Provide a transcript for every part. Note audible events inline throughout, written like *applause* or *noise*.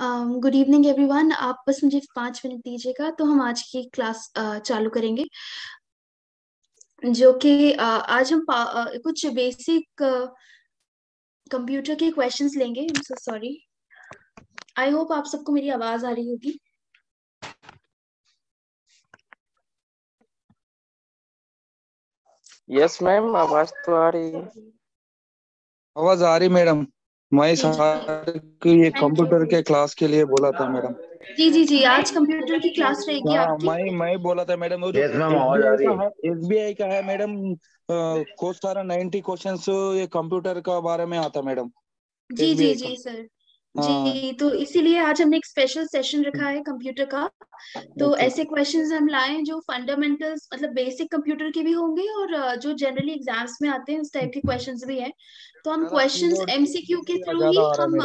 Good evening everyone आप बस मुझे पाँच मिनट दीजिएगा तो हम आज की क्लास uh, चालू करेंगे। जो कि uh, आज हम uh, कुछ बेसिक कंप्यूटर के क्वेश्चंस लेंगे। सॉरी आई होप आप सबको मेरी आवाज़ आ रही होगी। यस मैम आवाज़ तो आ रही है। आवाज़ आ रही मैडम। मैं की ये कंप्यूटर के क्लास के लिए बोला था मैडम। जी जी जी आज कंप्यूटर की क्लास रहेगी हाँ, आपकी। मैं मैं बोला था मैडम एस बी आई का है मैडम कोर्स सारा नाइनटी क्वेश्चंस ये कंप्यूटर का बारे में आता मैडम। जी जी जी सर जी हाँ। तो इसीलिए आज हमने एक स्पेशल सेशन रखा है कंप्यूटर का। तो ऐसे क्वेश्चंस हम लाए जो फंडामेंटल्स मतलब बेसिक कंप्यूटर के भी होंगे और जो जनरली एग्ज़ाम्स में आते हैं उस टाइप के क्वेश्चंस भी हैं। तो हम क्वेश्चंस एमसीक्यू के थ्रू ही हम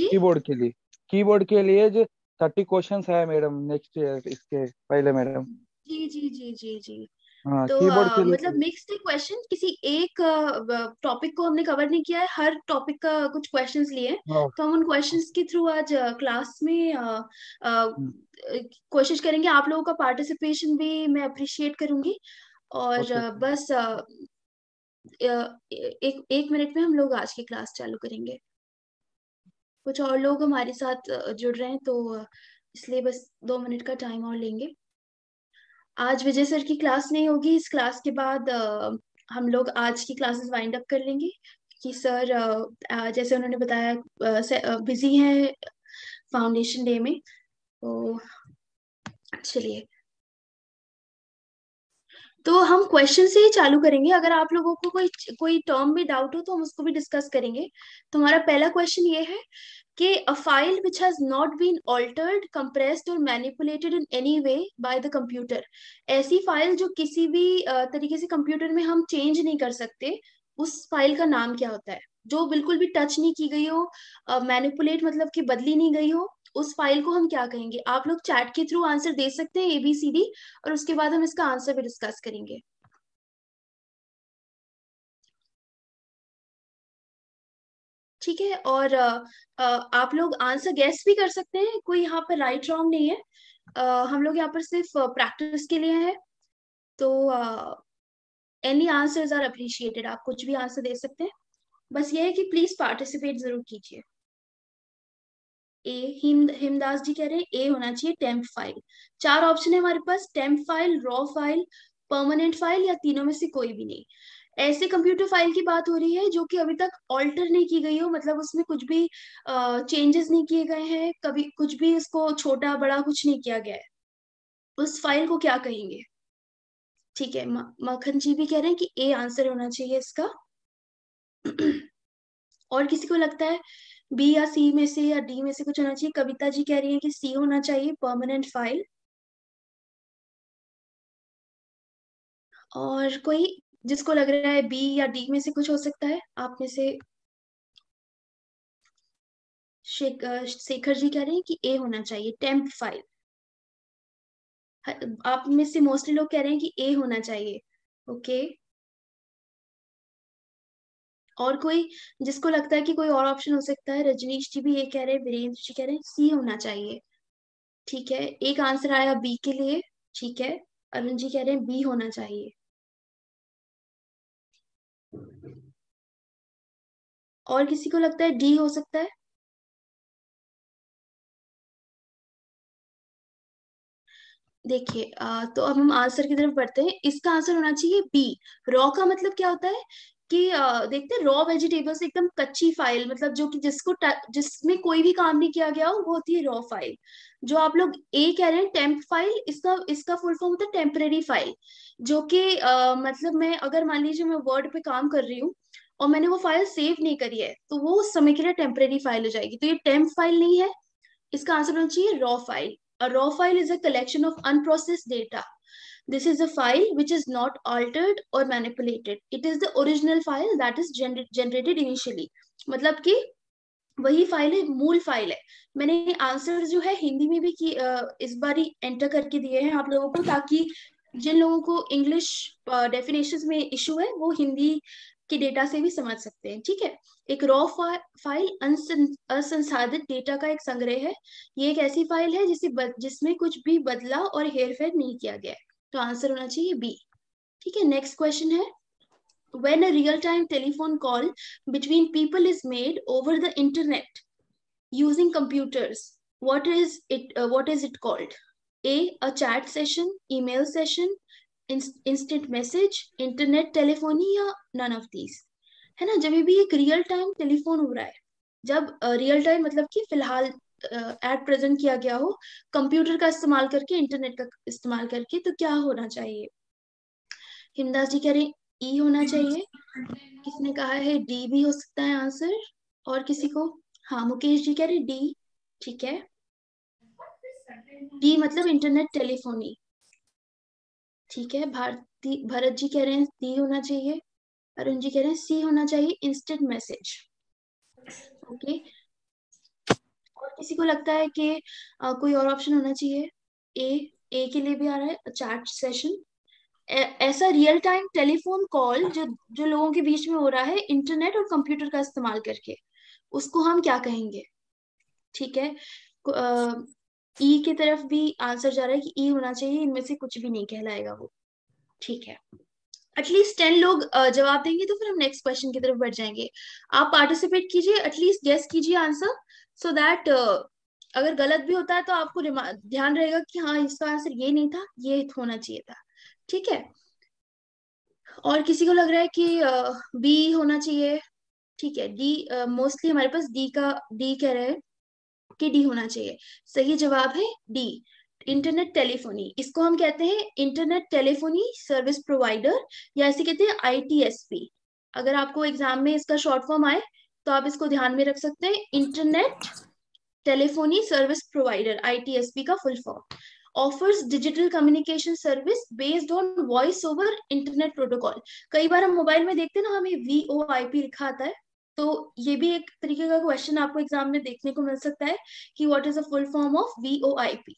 कीबोर्ड के लिए। कीबोर्ड के लिए जो थर्टी क्वेश्चन है मैडम नेक्स्ट ईयर इसके पहले मैडम। जी जी जी जी जी। हाँ, तो मतलब मिक्स्ड क्वेश्चन किसी एक टॉपिक को हमने कवर नहीं किया है हर टॉपिक का कुछ क्वेश्चंस लिए हाँ। तो हम उन क्वेश्चंस के थ्रू आज क्लास में हम्म। कोशिश करेंगे आप लोगों का पार्टिसिपेशन भी मैं अप्रिशिएट करूँगी। और बस एक एक मिनट में हम लोग आज की क्लास चालू करेंगे। कुछ और लोग हमारे साथ जुड़ रहे हैं तो इसलिए बस दो मिनट का टाइम और लेंगे। आज विजय सर की क्लास नहीं होगी। इस क्लास के बाद हम लोग आज की क्लासेस वाइंड अप कर लेंगे कि सर जैसे उन्होंने बताया बिज़ी हैं फाउंडेशन डे में तो चलिए। तो हम क्वेश्चन से ही चालू करेंगे। अगर आप लोगों को कोई कोई टर्म में डाउट हो तो हम उसको भी डिस्कस करेंगे। तो हमारा पहला क्वेश्चन ये है कि a file which has not been altered, compressed or manipulated in any way by the computer. ऐसी फ़ाइल जो किसी भी तरीके से कंप्यूटर में हम चेंज नहीं कर सकते उस फ़ाइल का नाम क्या होता है? जो बिल्कुल भी टच नहीं की गई हो मैनिपुलेट uh, मतलब कि बदली नहीं गई हो उस फ़ाइल को हम क्या कहेंगे? आप लोग चैट के थ्रू आंसर दे सकते हैं एबीसीडी और उसके बाद हम इसका आंसर भी डिस्कस करेंगे। ठीक है? और आप लोग आंसर गेस भी कर सकते हैं, कोई यहाँ पर राइट रॉन्ग नहीं है। हम लोग यहाँ पर सिर्फ़ प्रैक्टिस के लिए है। तो एनी आंसर्स आर अप्रिशिएटेड आप कुछ भी आंसर दे सकते हैं। बस ये है कि प्लीज़ पार्टिसिपेट ज़रूर कीजिए। ए हिम, हिमदास जी कह रहे हैं ए होना चाहिए टेम्प फ़ाइल चार ऑप्शन है हमारे पास temp file raw file permanent file या तीनों में से कोई भी नहीं। ऐसे कंप्यूटर फ़ाइल की बात हो रही है जो कि अभी तक ऑल्टर नहीं की गई हो मतलब उसमें कुछ भी चेंजेस नहीं किए गए हैं, कभी कुछ भी इसको छोटा बड़ा कुछ नहीं किया गया है। उस फ़ाइल को क्या कहेंगे? ठीक है मखन जी भी कह रहे हैं कि ए आंसर होना चाहिए इसका। और किसी को लगता है बी या सी में से या डी में से कुछ होना चाहिए? कविता जी कह रही है कि सी होना चाहिए परमानेंट फ़ाइल और कोई जिसको लग रहा है बी या डी में से कुछ हो सकता है? आप में से शेखर जी कह रहे हैं कि ए होना चाहिए, टेम्प फ़ाइल आप में से मोस्टली लोग कह रहे हैं कि ए होना चाहिए, ओके? okay. और कोई, जिसको लगता है कि कोई और ऑप्शन हो सकता है, रजनीश जी भी ये कह रहे हैं, वीरेंद्र जी कह रहे हैं, सी होना चाहिए। ठीक है, एक आंसर आया बी के लिए, ठीक है, अरुण जी कह रहे हैं बी होना चाहिए। और किसी को लगता है डी हो सकता है? देखिए तो अब हम आंसर की तरफ़ बढ़ते हैं। इसका आंसर होना चाहिए बी रॉ का मतलब क्या होता है? कि देखते हैं रॉ वेजिटेबल्स एकदम कच्ची फ़ाइल मतलब जो कि जिसको जिसमें कोई भी काम नहीं किया गया हो वो होती है रॉ फ़ाइल जो आप लोग ए कह रहे हैं टेम्प फ़ाइल इसका इसका फुल फॉर्म होता है टेम्परेरी फ़ाइल जो कि मतलब मैं, अगर मान लीजिए मैं वर्ड पे काम कर रही हूँ, और मैंने वो फ़ाइल सेव नहीं करी है तो वो उस समय के लिए टेम्परेरी फ़ाइल हो जाएगी. तो ये टेम्प फ़ाइल नहीं है, इसका आंसर होना चाहिए raw file raw file is a collection of unprocess data this is a file which is not altered or manipulated. It is the original file that is gener, generated initially. मतलब कि वही file है, मूल file है। मैंने answer जो है, हिंदी में भी की इस बार ही एंटर करके दिए हैं आप लोगों को ताकि जिन लोगों को इंग्लिश डेफिनेशन में इशू है, वो हिंदी के डेटा से भी समझ सकते हैं। ठीक है? एक रॉ फ़ाइल असंसाधित डेटा का एक संग्रह है। ये एक ऐसी फ़ाइल है जिसे जिसमें कुछ भी बदला और हेरफेर नहीं किया गया है। तो आंसर होना चाहिए बी ठीक है नेक्स्ट क्वेश्चन है. When a real time telephone call between people is made over the internet using computers what is it what is it called a a chat session email session instant message internet telephony या none of these है ना जब भी एक real time telephone हो रहा है जब रियल uh, टाइम मतलब कि फ़िलहाल एट प्रेजेंट किया गया हो कंप्यूटर का इस्तेमाल करके इंटरनेट का इस्तेमाल करके तो क्या होना चाहिए? हिमदास जी कह रहे ई e होना चाहिए। किसने कहा है? डी भी हो सकता है आंसर और किसी को? हाँ मुकेश जी कह रहे डी ठीक है। डी मतलब इंटरनेट टेलीफोनी ठीक है। भारती भरत जी कह रहे हैं सी होना चाहिए। अरुण जी कह रहे हैं सी होना चाहिए इंस्टेंट मैसेज ओके और किसी को लगता है कि आ, कोई और ऑप्शन होना चाहिए? ए ए के लिए भी आ रहा है चैट सेशन ऐसा रियल टाइम टेलीफोन कॉल जो जो लोगों के बीच में हो रहा है इंटरनेट और कंप्यूटर का इस्तेमाल करके उसको हम क्या कहेंगे? ठीक है? ई e की तरफ़ भी आंसर जा रहा है कि ई e होना चाहिए इनमें से कुछ भी नहीं कहलाएगा वो। ठीक है? एटलीस्ट टेन लोग जवाब देंगे तो फिर हम नेक्स्ट क्वेश्चन की तरफ़ बढ़ जाएँगे। आप पार्टिसिपेट कीजिए एटलीस्ट गेस कीजिए आंसर सो दैट अगर गलत भी होता है तो आपको ध्यान रहेगा कि हाँ इसका आंसर ये नहीं था ये होना चाहिए था। ठीक है? और किसी को लग रहा है कि बी uh, होना चाहिए ठीक है डी मोस्टली हमारे पास डी का डी कह रहे हैं कि डी होना चाहिए। सही जवाब है डी इंटरनेट टेलीफोनी इसको हम कहते हैं इंटरनेट टेलीफोनी सर्विस प्रोवाइडर या ऐसे कहते हैं आईटीएसपी अगर आपको एग्ज़ाम में इसका शॉर्ट फॉर्म आए तो आप इसको ध्यान में रख सकते हैं internet telephony service provider ITSP का full form offers digital communication service based on voice over internet protocol कई बार हम मोबाइल में देखते हैं ना, हमें वी ओ आई पी लिखा आता है तो ये भी एक तरीके का क्वेश्चन आपको एग्ज़ाम में देखने को मिल सकता है कि what is a full form of V O I P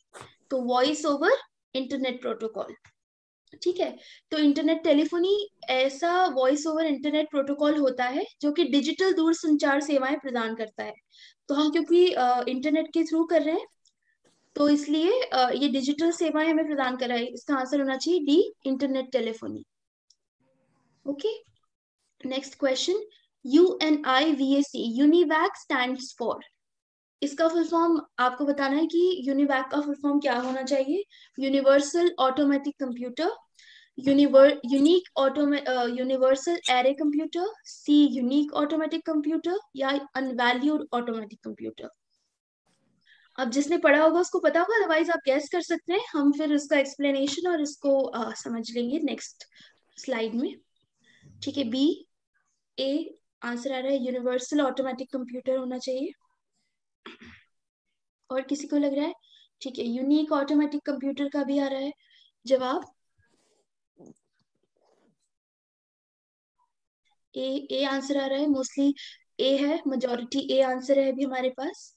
तो वॉइस ओवर इंटरनेट प्रोटोकॉल ठीक है? तो इंटरनेट टेलीफोनी ऐसा वॉइस ओवर इंटरनेट प्रोटोकॉल होता है, जो कि डिजिटल दूर संचार सेवाएँ प्रदान करता है। तो हम क्योंकि इंटरनेट के थ्रू कर रहे हैं तो इसलिए ये डिजिटल सेवाएँ हमें प्रदान कर रहा है। इसका आंसर होना चाहिए D internet telephony okay next question U N I V A C UNIVAC stand for इसका फुल फॉर्म आपको बताना है कि यूनिवैक का फुल फॉर्म क्या होना चाहिए? Universal automatic computer unique ऑटोमे universal array computer C unique automatic computer या अनवैल्यूड ऑटोमेटिक कंप्यूटर अब जिसने पढ़ा होगा उसको पता होगा अदरवाइज़ आप गैस कर सकते हैं। हम फिर इसका एक्सप्लेनेशन और इसको uh, समझ लेंगे नेक्स्ट स्लाइड में। ठीक है बी ए आंसर आ रहा है यूनिवर्सल ऑटोमेटिक कंप्यूटर होना चाहिए। और किसी को लग रहा है? ठीक है यूनिक ऑटोमेटिक कंप्यूटर का भी आ रहा है। जवाब? ए ए आंसर आ रहा है मोस्टली ए है मेजोरिटी ए आंसर है अभी हमारे पास।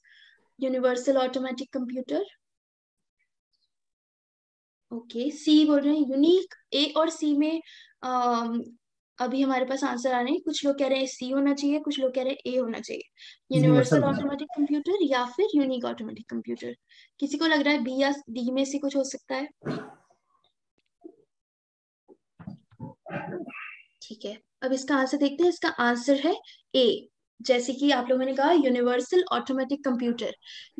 Universal automatic computer okay C बोल रहे हैं। यूनिक ए और सी में अभी हमारे पास आंसर आ रहे हैं। कुछ लोग कह रहे हैं सी होना चाहिए कुछ लोग कह रहे हैं ए होना चाहिए। यूनिवर्सल ऑटोमेटिक कंप्यूटर या फिर यूनिक ऑटोमेटिक कंप्यूटर किसी को लग रहा है बी या डी में से कुछ हो सकता है? ठीक है अब इसका आंसर देखते हैं। इसका आंसर है ए जैसे कि आप लोगों ने कहा यूनिवर्सल ऑटोमेटिक कंप्यूटर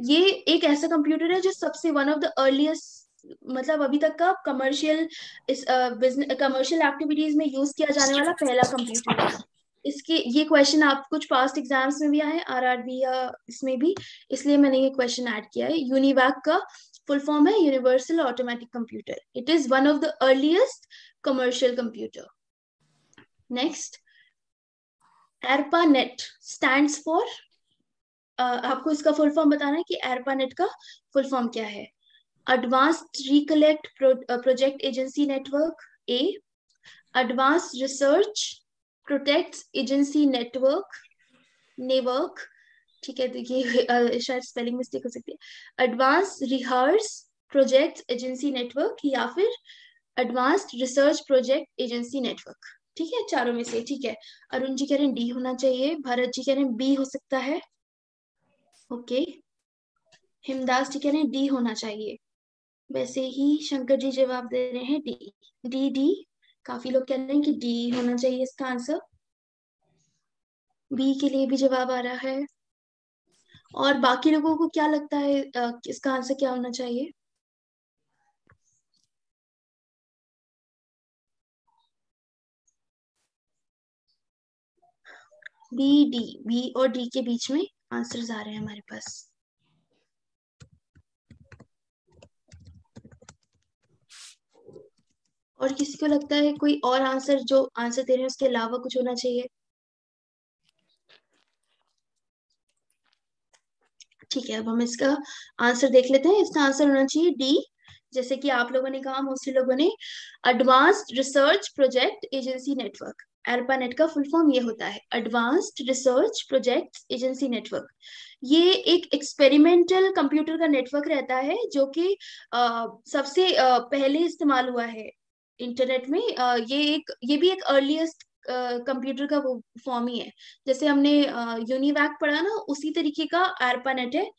ये एक ऐसा कंप्यूटर है जो सबसे वन ऑफ़ द अर्लीस्ट मतलब अभी तक का कमर्शियल इस कमर्शियल एक्टिविटीज़ में यूज़ किया जाने वाला पहला कंप्यूटर है इसके, ये क्वेश्चन आप कुछ पास्ट एग्ज़ाम्स में भी आए आरआरबी या इसमें भी, इसलिए मैंने ये क्वेश्चन ऐड किया है। यूनिवैक का फुल फॉर्म है universal automatic computer it is one of the earliest commercial computer next ARPANET stand for आपको इसका फुल फॉर्म बताना है कि एरपा नेट का फुल फॉर्म क्या है। Advanced Recollect Pro, uh, Project Agency Network, A. Advanced Research Protects Agency Network, नेवर्क ठीक है देखिए शायद स्पेलिंग मिस्टेक हो सकती है। Advance research project agency network या फिर advanced research project agency network ठीक है चारों में से ठीक है। अरुण जी कह रहे हैं डी होना चाहिए भरत जी कह रहे हैं बी हो सकता है। ओके हिमदास जी कह रहे हैं डी होना चाहिए। वैसे ही शंकर जी जवाब दे रहे हैं, डी डी डी। काफ़ी लोग कह रहे हैं कि डी होना चाहिए इसका आंसर। बी के लिए भी जवाब आ रहा है। और बाकी लोगों को क्या लगता है इसका आंसर क्या होना चाहिए? बी, डी, बी और डी के बीच में आंसर्स आ रहे हैं हमारे पास। और किसी को लगता है कोई और आंसर जो आंसर दे रहे हैं उसके अलावा कुछ होना चाहिए? ठीक है अब हम इसका आंसर देख लेते हैं। इसका आंसर होना चाहिए डी जैसे कि आप लोगों ने कहा मोस्टली लोगों ने advanced research project agency network ARPANET का फुल फॉर्म ये होता है advanced research project agency network ये एक एक्सपेरिमेंटल कंप्यूटर का नेटवर्क रहता है जो कि सबसे आ, पहले इस्तेमाल हुआ है। इंटरनेट में ये एक, ये भी एक अर्लीस्ट कंप्यूटर का वो फॉर्म ही है। जैसे हमने यूनिवैक पढ़ा ना, उसी तरीके का एरपानेट है।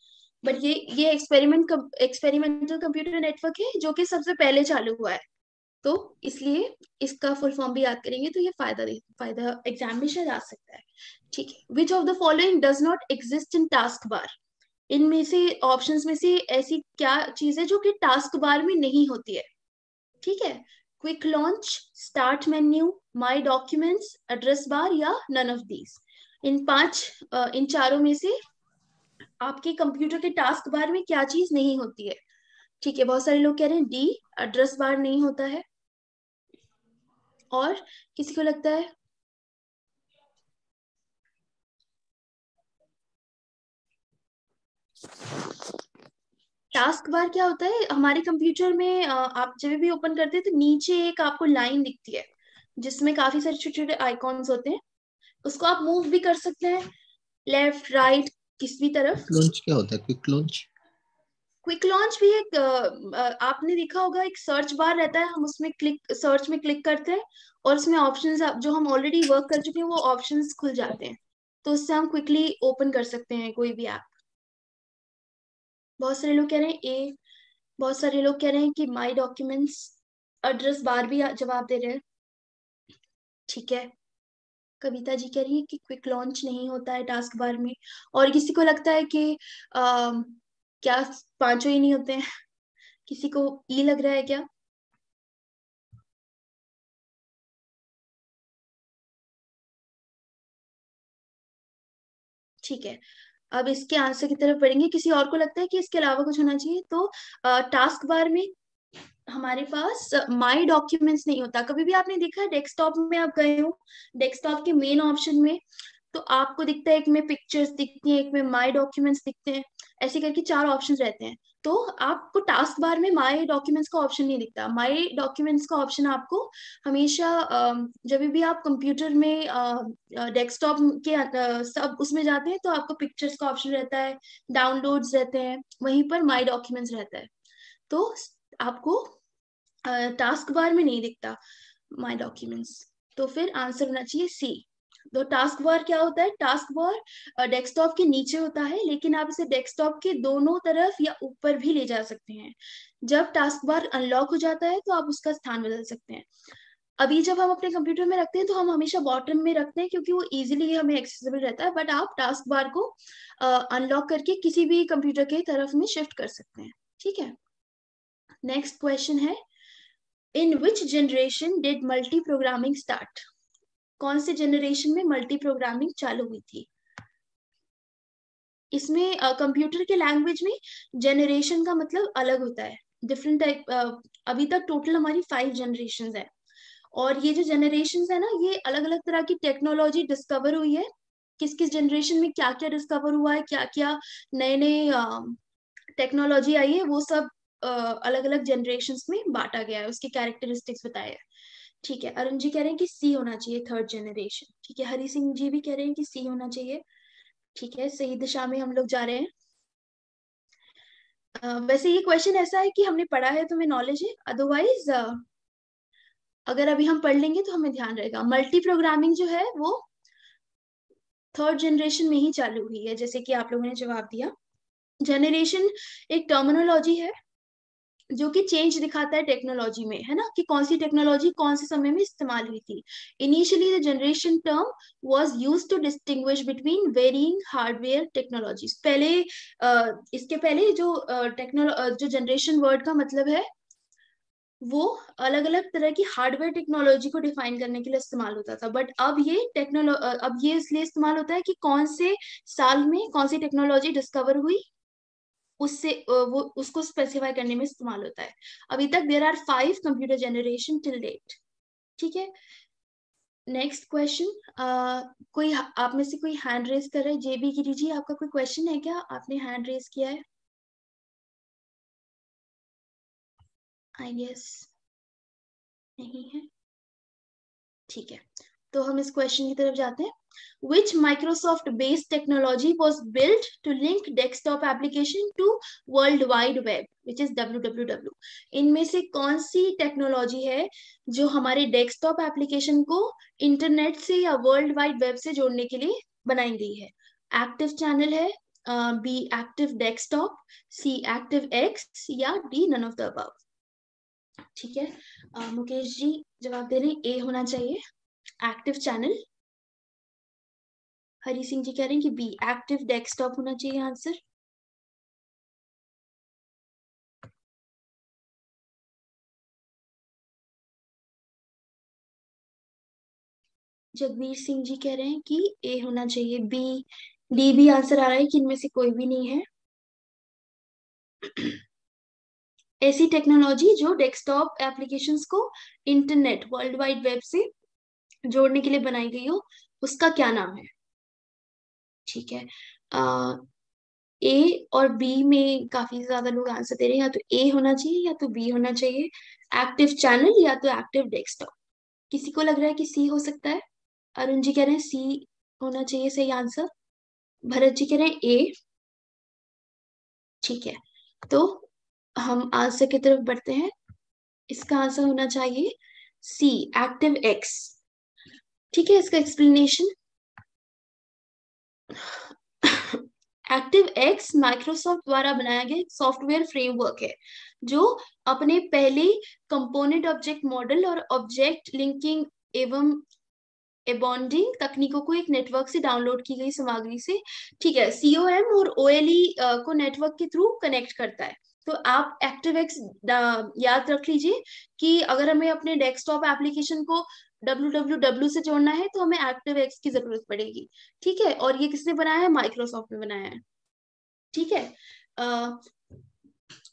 बट ये ये एक्सपेरिमेंट एक्सपेरिमेंटल कंप्यूटर नेटवर्क है, जो कि सबसे पहले चालू हुआ है। तो इसलिए इसका फुल फॉर्म भी याद करेंगे तो ये फ़ायदा फ़ायदा एग्ज़ाम में शायद आ सकता है। ठीक है which of the following does not exist in task bar इनमें से ऑप्शंस में से ऐसी क्या चीज़ है, जो कि टास्क बार में नहीं होती है। ठीक है quick launch start menu my documents address bar या नन ऑफ़ दीज इन पाँच इन चारों में से आपके कंप्यूटर के टास्क बार में क्या चीज़ नहीं होती है? ठीक है, बहुत सारे लोग कह रहे हैं डी एड्रेस बार नहीं होता है। और किसी को लगता है? टास्क बार क्या होता है हमारे कंप्यूटर में आप जब भी ओपन करते हैं तो नीचे एक आपको लाइन दिखती है जिसमें काफ़ी सारे छोटे छोटे आइकॉन्स होते हैं। उसको आप मूव भी कर सकते हैं लेफ़्ट राइट किस भी तरफ़ लॉन्च क्या होता है? क्विक लॉन्च क्विक लॉन्च भी एक आपने देखा होगा एक सर्च बार रहता है हम उसमें क्लिक सर्च में क्लिक करते हैं और उसमें ऑप्शंस जो हम ऑलरेडी वर्क कर चुके हैं वो ऑप्शंस खुल जाते हैं। तो उससे हम क्विकली ओपन कर सकते हैं कोई भी ऐप बहुत सारे लोग कह रहे हैं ए बहुत सारे लोग कह रहे हैं कि माई डॉक्यूमेंट्स एड्रेस बार भी जवाब दे रहे हैं। ठीक है। कविता जी कह रही है कि क्विक लॉन्च नहीं होता है टास्क बार में और किसी को लगता है कि आ, क्या पाँचों ही नहीं होते हैं? *laughs* किसी को ई लग रहा है क्या? ठीक है। अब इसके आंसर की तरफ़ बढ़ेंगे। किसी और को लगता है कि इसके अलावा कुछ होना चाहिए? तो टास्क बार में हमारे पास माई डॉक्यूमेंट्स नहीं होता। कभी भी आपने देखा है? डेस्कटॉप में आप गए हो डेस्कटॉप के मेन ऑप्शन में तो आपको दिखता है एक में पिक्चर्स दिखती हैं, एक में माई डॉक्यूमेंट्स दिखते हैं, ऐसे करके चार ऑप्शन रहते हैं। तो आपको टास्क बार में माई डॉक्यूमेंट्स का ऑप्शन नहीं दिखता। माई डॉक्यूमेंट्स का ऑप्शन आपको हमेशा जब भी आप कंप्यूटर में डेस्कटॉप के सब उसमें जाते हैं तो आपको पिक्चर्स का ऑप्शन रहता है डाउनलोड्स रहते हैं, वहीं पर माई डॉक्यूमेंट्स रहता है। तो आपको टास्क बार में नहीं दिखता माई डॉक्यूमेंट्स तो फिर आंसर होना चाहिए सी तो टास्क बार क्या होता है? टास्क बार डेस्कटॉप के नीचे होता है, लेकिन आप इसे डेस्कटॉप के दोनों तरफ़ या ऊपर भी ले जा सकते हैं। जब टास्क बार अनलॉक हो जाता है तो आप उसका स्थान बदल सकते हैं। अभी जब हम अपने कंप्यूटर में रखते हैं तो हम हमेशा बॉटम में रखते हैं, क्योंकि वो इजीली हमें एक्सेसिबल रहता है बट आप टास्क बार को अनलॉक करके किसी भी कंप्यूटर के तरफ़ में शिफ्ट कर सकते हैं। ठीक है? नेक्स्ट क्वेश्चन है in which generation did multi programming start कौन से जनरेशन में मल्टी प्रोग्रामिंग चालू हुई थी? इसमें कंप्यूटर के लैंग्वेज में जनरेशन का मतलब अलग होता है। डिफरेंट टाइप अभी तक टोटल हमारी फाइव जनरेशन है। और ये जो जनरेशन है ना, ये अलग अलग तरह की टेक्नोलॉजी डिस्कवर हुई है। किस किस जनरेशन में क्या क्या डिस्कवर हुआ है क्या क्या नए नए टेक्नोलॉजी आई है, वो सब अलग अलग जनरेशन में बांटा गया है, उसके कैरेक्टरिस्टिक्स बताए हैं। ठीक है। अरुण जी कह रहे हैं कि सी होना चाहिए थर्ड जनरेशन ठीक है हरी सिंह जी भी कह रहे हैं कि सी होना चाहिए। ठीक है सही दिशा में हम लोग जा रहे हैं। uh, वैसे ये क्वेश्चन ऐसा है कि हमने पढ़ा है तो हमें नॉलेज है अदरवाइज़ अगर अभी हम पढ़ लेंगे तो हमें ध्यान रहेगा। मल्टी प्रोग्रामिंग जो है वो थर्ड जनरेशन में ही चालू हुई है जैसे कि आप लोगों ने जवाब दिया। जनरेशन एक टर्मिनोलॉजी है जो कि चेंज दिखाता है टेक्नोलॉजी में, है ना? कि कौन सी टेक्नोलॉजी कौन से समय में इस्तेमाल हुई थी? Initially the generation term was used to distinguish between varying hardware technologies पहले इसके पहले जो टेक्नोलॉ जो जनरेशन वर्ड का मतलब है, वो अलग अलग तरह की हार्डवेयर टेक्नोलॉजी को डिफाइन करने के लिए इस्तेमाल होता था। बट अब ये टेक्नोलॉ अब ये इसलिए इस्तेमाल होता है कि कौन से साल में कौन सी टेक्नोलॉजी डिस्कवर हुई? उससे वो, उसको स्पेसिफाई करने में इस्तेमाल होता है। अभी तक there are five computer generation till date ठीक है? नेक्स्ट क्वेश्चन कोई, आप में से कोई हैंड रेस कर रहे हैं? जेबी गिरी जी आपका कोई क्वेश्चन है क्या? आपने हैंड रेस किया है? आई गेस नहीं है। ठीक है तो हम इस क्वेश्चन की तरफ़ जाते हैं। Which Microsoft based technology was built to link desktop application to World Wide Web which is www इनमें से कौन सी टेक्नोलॉजी है जो हमारे डेस्कटॉप एप्लीकेशन को इंटरनेट से या वर्ल्ड वाइड वेब से जोड़ने के लिए बनाई गई है? एक्टिव चैनल है B active desktop C active X या D none of the above ठीक है? uh, मुकेश जी जवाब दे रहे ए होना चाहिए। एक्टिव चैनल हरी सिंह जी कह रहे हैं कि बी एक्टिव डेस्कटॉप होना चाहिए आंसर जगवीर सिंह जी कह रहे हैं कि ए होना चाहिए. बी डी भी आंसर आ रहा है कि इनमें से कोई भी नहीं है. ऐसी टेक्नोलॉजी जो डेस्कटॉप एप्लीकेशंस को इंटरनेट वर्ल्ड वाइड वेब से जोड़ने के लिए बनाई गई हो, उसका क्या नाम है? ठीक है। ए और बी में काफ़ी ज़्यादा लोग आंसर दे रहे हैं, या तो ए होना चाहिए या तो बी होना चाहिए। एक्टिव चैनल या तो एक्टिव डेस्कटॉप किसी को लग रहा है कि सी हो सकता है? अरुण जी कह रहे हैं सी होना चाहिए, सही आंसर भरत जी कह रहे हैं ए ठीक है तो हम आंसर की तरफ़ बढ़ते हैं। इसका आंसर होना चाहिए सी एक्टिव एक्स ठीक है, इसका एक्सप्लेनेशन एक्टिव एक्स माइक्रोसॉफ्ट द्वारा बनाया गया सॉफ्टवेयर फ्रेमवर्क है जो अपने पहले कंपोनेंट ऑब्जेक्ट मॉडल और ऑब्जेक्ट लिंकिंग एवं एबॉन्डिंग तकनीकों को एक नेटवर्क से डाउनलोड की गई सामग्री से ठीक है सीओएम और ओएलई e, को नेटवर्क के थ्रू कनेक्ट करता है। तो आप एक्टिव एक्स याद रख लीजिए कि अगर हमें अपने डेस्कटॉप एप्लीकेशन को www से जोड़ना है तो हमें एक्टिव एक्स की ज़रूरत पड़ेगी। ठीक है? और ये किसने बनाया है? माइक्रोसॉफ्ट ने बनाया है। ठीक है?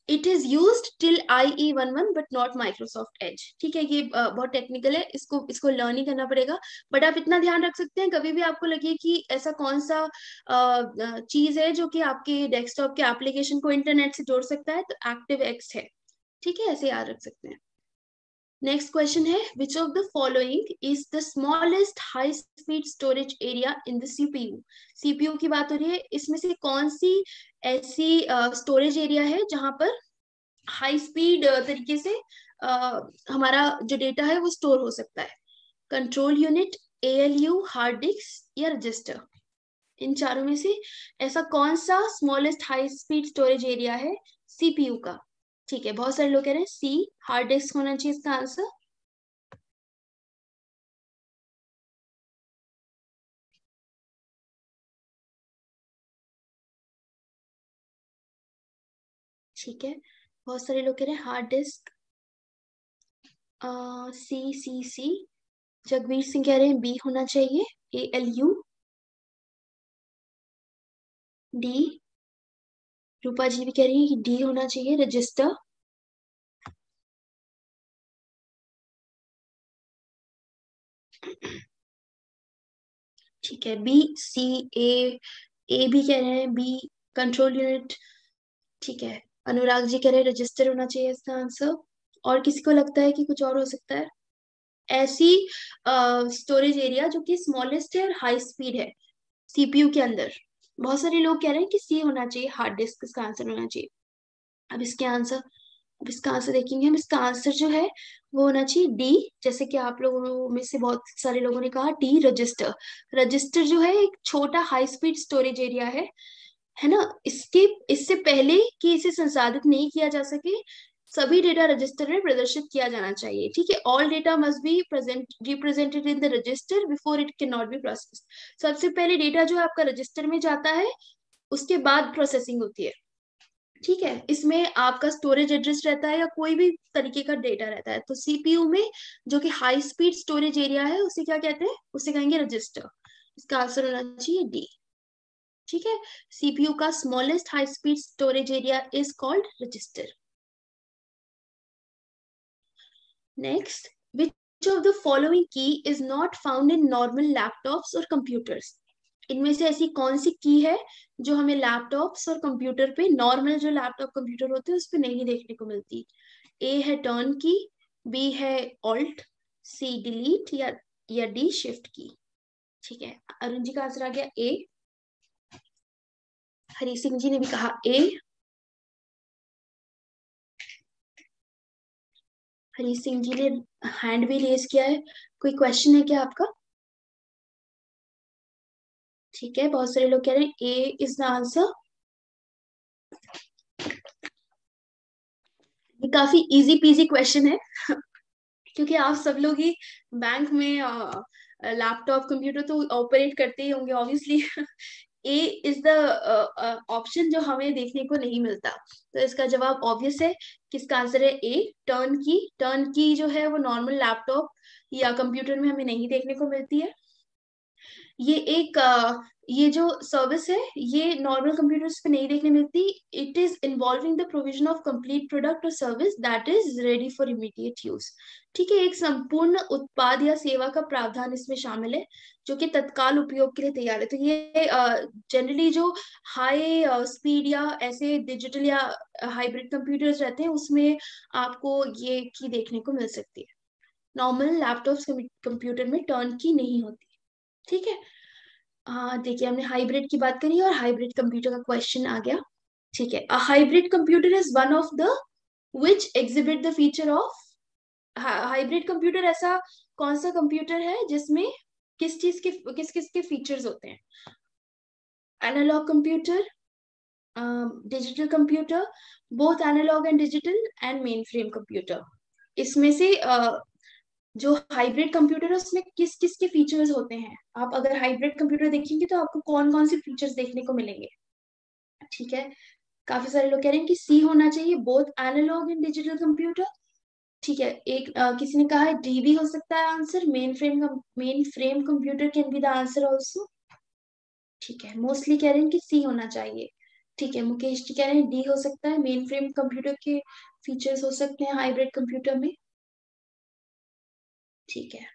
It is used till I E one one but not Microsoft Edge ठीक है? ये बहुत टेक्निकल है। इसको इसको लर्न ही करना पड़ेगा। बट आप इतना ध्यान रख सकते हैं, कभी भी आपको लगे कि ऐसा कौन सा चीज़ है जो कि आपके डेस्कटॉप के एप्लीकेशन को इंटरनेट से जोड़ सकता है तो एक्टिव एक्स है। ठीक है? ऐसे याद रख सकते हैं। नेक्स्ट क्वेश्चन है which of the following is the smallest high speed storage area in the CPU CPU की बात हो रही है इसमें से कौन सी ऐसी स्टोरेज uh, एरिया है जहाँ पर हाई स्पीड तरीके से uh, हमारा जो डेटा है वो स्टोर हो सकता है? Control unit A L U hard disk या रजिस्टर इन चारों में से ऐसा कौन सा smallest high speed storage area है सीपीयू का? ठीक है, बहुत सारे लोग कह रहे हैं सी हार्ड डिस्क होना चाहिए इसका आंसर ठीक है, बहुत सारे लोग कह रहे हैं hard disk C C C Jagveer Singh कह रहे हैं बी होना चाहिए A L U D Rupa ji भी कह रही है कि डी होना चाहिए रजिस्टर ठीक है बी सी ए ए भी कह रहे हैं बी कंट्रोल यूनिट ठीक है, अनुराग जी कह रहे हैं रजिस्टर होना चाहिए इसका आंसर और किसी को लगता है कि कुछ और हो सकता है? ऐसी स्टोरेज एरिया जो कि स्मॉलेस्ट है और हाई स्पीड है सीपीयू के अंदर। बहुत सारे लोग कह रहे हैं कि सी होना चाहिए हार्ड डिस्क इसका आंसर होना चाहिए। अब इसके आंसर अब इसका आंसर देखेंगे हम। इसका आंसर जो है, वो होना चाहिए डी जैसे कि आप लोगों में से बहुत सारे लोगों ने कहा डी रजिस्टर रजिस्टर जो है, एक छोटा हाई स्पीड स्टोरेज एरिया है। है ना? इसके, इससे पहले कि इसे संसाधित नहीं किया जा सके सभी डेटा रजिस्टर में प्रदर्शित किया जाना चाहिए, ठीक है? All data must be present represented in the register before it can not be process सबसे पहले डेटा जो आपका रजिस्टर में जाता है, उसके बाद प्रोसेसिंग होती है, ठीक है? इसमें आपका स्टोरेज एड्रेस रहता है या कोई भी तरीके का डेटा रहता है। तो सीपीयू में जो कि हाई स्पीड स्टोरेज एरिया है, उसे क्या कहते हैं? उसे कहेंगे रजिस्टर इसका आंसर होना चाहिए डी ठीक है? सीपीयू का smallest high speed storage area is called register next which of the following की is not found in normal laptops और कंप्यूटर्स इनमें से ऐसी कौन सी की है जो हमें लैपटॉप्स और कंप्यूटर पे नॉर्मल जो लैपटॉप कंप्यूटर होते हैं, उस पर नहीं देखने को मिलती? ए है टर्न की बी है ऑल्ट सी डिलीट या या डी शिफ्ट की ठीक है, अरुण जी का आंसर आ गया ए हरी सिंह जी ने भी कहा ए हरी सिंह जी ने हैंड भी रेज किया है। कोई क्वेश्चन है क्या आपका? ठीक है, बहुत सारे लोग कह रहे हैं ए इज़ द आंसर ये काफ़ी इजी पीजी क्वेश्चन है। *laughs* क्योंकि आप सब लोग ही बैंक में लैपटॉप कंप्यूटर तो ऑपरेट करते ही होंगे obviously *laughs* A is the option जो हमें देखने को नहीं मिलता। तो इसका जवाब ऑब्वियस है। किसका आंसर है? ए टर्न की टर्न की जो है वो नॉर्मल लैपटॉप या कंप्यूटर में हमें नहीं देखने को मिलती है। ये एक ये जो सर्विस है ये नॉर्मल कंप्यूटर्स पे नहीं देखने मिलती। It is involving the provision of complete product और service that is ready for immediate use ठीक है एक संपूर्ण उत्पाद या सेवा का प्रावधान इसमें शामिल है जो कि तत्काल उपयोग के लिए तैयार है। तो ये जनरली uh, जो हाई स्पीड या ऐसे डिजिटल या हाइब्रिड कंप्यूटर्स रहते हैं उसमें आपको ये की देखने को मिल सकती है। नॉर्मल लैपटॉप कंप्यूटर में टर्न की नहीं होती। ठीक है? हाँ देखिए हमने हाइब्रिड की बात करी और हाइब्रिड कंप्यूटर का क्वेश्चन आ गया। ठीक है a hybrid computer is one of the which exhibit the feature of hybrid computer ऐसा कौन सा कंप्यूटर है जिसमें किस चीज़ के किस किस के फीचर्स होते हैं? Analog computer digital computer both analog and digital and mainframe computer इसमें से uh, जो हाइब्रिड कंप्यूटर है उसमें किस किस के फीचर्स होते हैं? आप अगर हाइब्रिड कंप्यूटर देखेंगे तो आपको कौन कौन से फीचर्स देखने को मिलेंगे? ठीक है? काफ़ी सारे लोग कह रहे हैं कि सी होना चाहिए both analog and digital computer ठीक है? एक आ, किसी ने कहा है डी भी हो सकता है answer mainframe mainframe computer can be the answer also ठीक है? मोस्टली कह रहे हैं कि सी होना चाहिए। ठीक है? मुकेश जी कह रहे हैं डी हो सकता है मेन फ्रेम कंप्यूटर के फीचर्स हो सकते हैं हाइब्रिड कंप्यूटर में। ठीक है।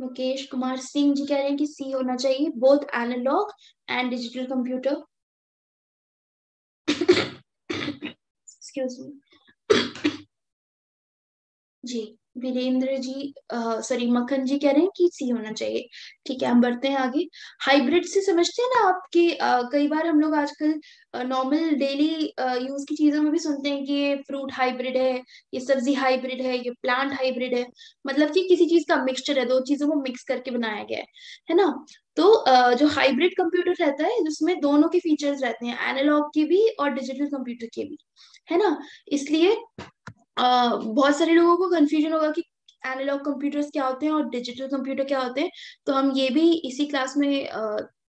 मुकेश कुमार सिंह जी कह रहे हैं कि सी होना चाहिए both analog and digital computer excuse me ji. Virendra ji sorry मक्खन जी कह रहे हैं कि सी होना चाहिए। ठीक है, हम बढ़ते हैं आगे। हाइब्रिड से समझते हैं ना आपके कई बार हम लोग आजकल नॉर्मल डेली यूज़ की चीज़ों में भी सुनते हैं कि ये फ्रूट हाइब्रिड है, ये सब्ज़ी हाइब्रिड है, ये प्लांट हाइब्रिड है। मतलब कि किसी चीज़ का मिक्सचर है, दो चीज़ों को मिक्स करके बनाया गया है है ना? तो जो हाइब्रिड कंप्यूटर रहता है, जिसमें दोनों के फीचर्स रहते हैं एनालॉग के भी और डिजिटल कंप्यूटर के भी, है ना? इसलिए बहुत सारे लोगों को कंफ्यूजन होगा कि एनालॉग कंप्यूटर्स क्या होते हैं और डिजिटल कंप्यूटर क्या होते हैं। तो हम ये भी इसी क्लास में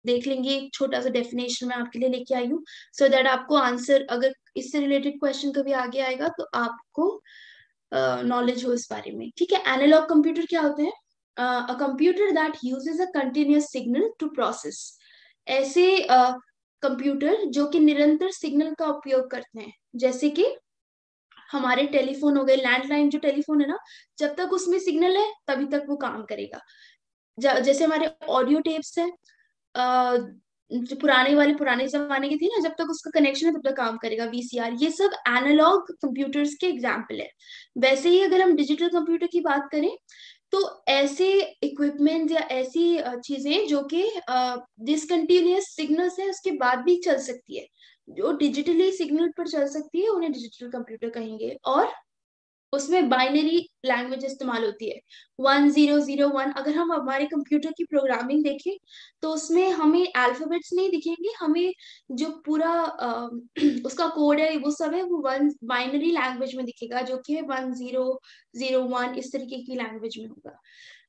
देख लेंगे एक छोटा सा डेफिनेशन में आपके लिए लेके आई हूँ। सो दैट आपको आंसर अगर इससे रिलेटेड क्वेश्चन कभी आगे आएगा तो आपको नॉलेज हो इस बारे में। ठीक है एनालॉग कंप्यूटर क्या होते हैं? A computer that uses a continuous signal to process ऐसे कंप्यूटर uh, जो कि निरंतर सिग्नल का उपयोग करते हैं। जैसे कि हमारे टेलीफोन हो गए लैंडलाइन जो टेलीफोन है ना, जब तक उसमें सिग्नल है, तभी तक वो काम करेगा। जैसे हमारे ऑडियो टेप्स है जो पुराने वाले, पुराने जमाने की थी ना, जब तक उसका कनेक्शन है, तब तक काम करेगा वीसीआर ये सब एनालॉग कंप्यूटर्स के एग्ज़ाम्पल है। वैसे ही अगर हम डिजिटल कंप्यूटर की बात करें तो ऐसे इक्विपमेंट या ऐसी चीज़ें जो कि डिसकंटिन्यूस सिग्नल्स है, उसके बाद भी चल सकती है। जो डिजिटली सिग्नल पर चल सकती है उन्हें डिजिटल कंप्यूटर कहेंगे। और उसमें बाइनरी लैंग्वेज इस्तेमाल होती है। वन ज़ीरो ज़ीरो वन अगर हम हमारे कंप्यूटर की प्रोग्रामिंग देखें तो उसमें हमें अल्फाबेट्स नहीं दिखेंगे हमें जो पूरा आ, *clears throat* उसका कोड है वो सब है वो वन बाइनरी लैंग्वेज में दिखेगा जो कि वन ज़ीरो ज़ीरो वन इस तरीके की लैंग्वेज में होगा।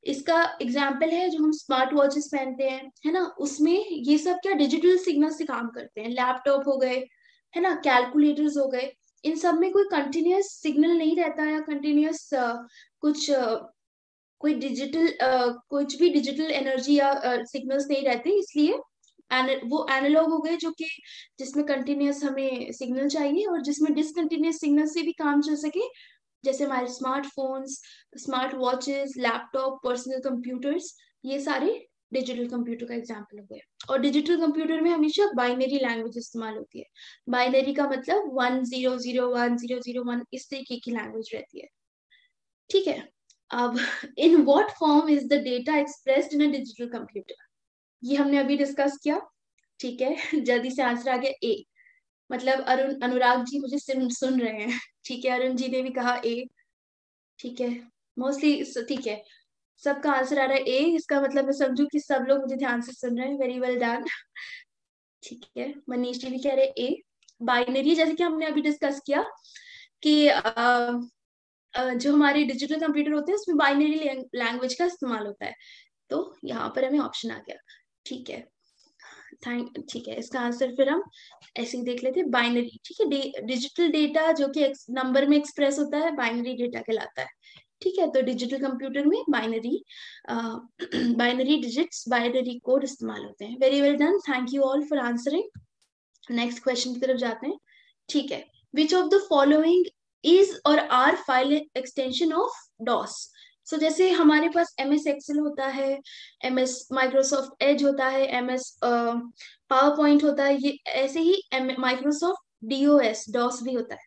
इसका एग्ज़ाम्पल है जो हम स्मार्ट वॉचेस पहनते हैं है ना? उसमें ये सब क्या डिजिटल सिग्नल से काम करते हैं। लैपटॉप हो गए है ना? कैलकुलेटर्स हो गए। इन सब में कोई कंटिन्यूस सिग्नल नहीं रहता या कंटिन्यूस uh, कुछ uh, कोई डिजिटल uh, कुछ भी डिजिटल एनर्जी या सिग्नल्स नहीं रहते। इसलिए वो एनालॉग हो गए जो कि जिसमें कंटिन्यूस हमें सिग्नल चाहिए और जिसमें डिसकंटिन्यूस सिग्नल से भी काम चल सके। जैसे हमारे smartphones smart watches laptop personal computers ये सारे डिजिटल कंप्यूटर का एग्ज़ाम्पल हो गया। और डिजिटल कंप्यूटर में हमेशा बाइनरी लैंग्वेज इस्तेमाल होती है। बाइनरी का मतलब one zero zero one zero zero one इस तरीके की लैंग्वेज रहती है। ठीक है, अब in what form is the data expressed in a digital computer ये हमने अभी डिस्कस किया, ठीक है, जल्दी से आंसर आ गया ए मतलब अरुण अनुराग जी मुझे सुन सुन रहे हैं। *laughs* ठीक है अरुण जी ने भी कहा ए। ठीक है मोस्टली ठीक है। सबका आंसर आ रहा है ए इसका मतलब मैं समझू कि सब लोग मुझे ध्यान से सुन रहे हैं। वेरी वेल डन ठीक है मनीष जी भी कह रहे हैं ए। बाइनरी जैसे कि हमने अभी डिस्कस किया कि आ, जो हमारे डिजिटल कंप्यूटर होते हैं उसमें बाइनरी लैंग्वेज का इस्तेमाल होता है। तो यहाँ पर हमें ऑप्शन आ गया। ठीक है थैंक ठीक है, इसका आंसर फिर हम ऐसे ही देख लेते हैं बाइनरी ठीक है डिजिटल डेटा जो कि नंबर में एक्सप्रेस होता है बाइनरी डेटा कहलाता है, ठीक है तो डिजिटल कंप्यूटर में binary binary digits binary code इस्तेमाल होते हैं। Very well done thank you all for answering next question की तरफ़ जाते हैं, ठीक है which of the following is और are file extension of DOS so so, जैसे हमारे पास एम एस एक्सेल होता है एम एस माइक्रोसॉफ्ट एज होता है एम एस पावर पॉइंट होता है ये ऐसे ही माइक्रोसॉफ्ट डीओएस डॉस भी होता है।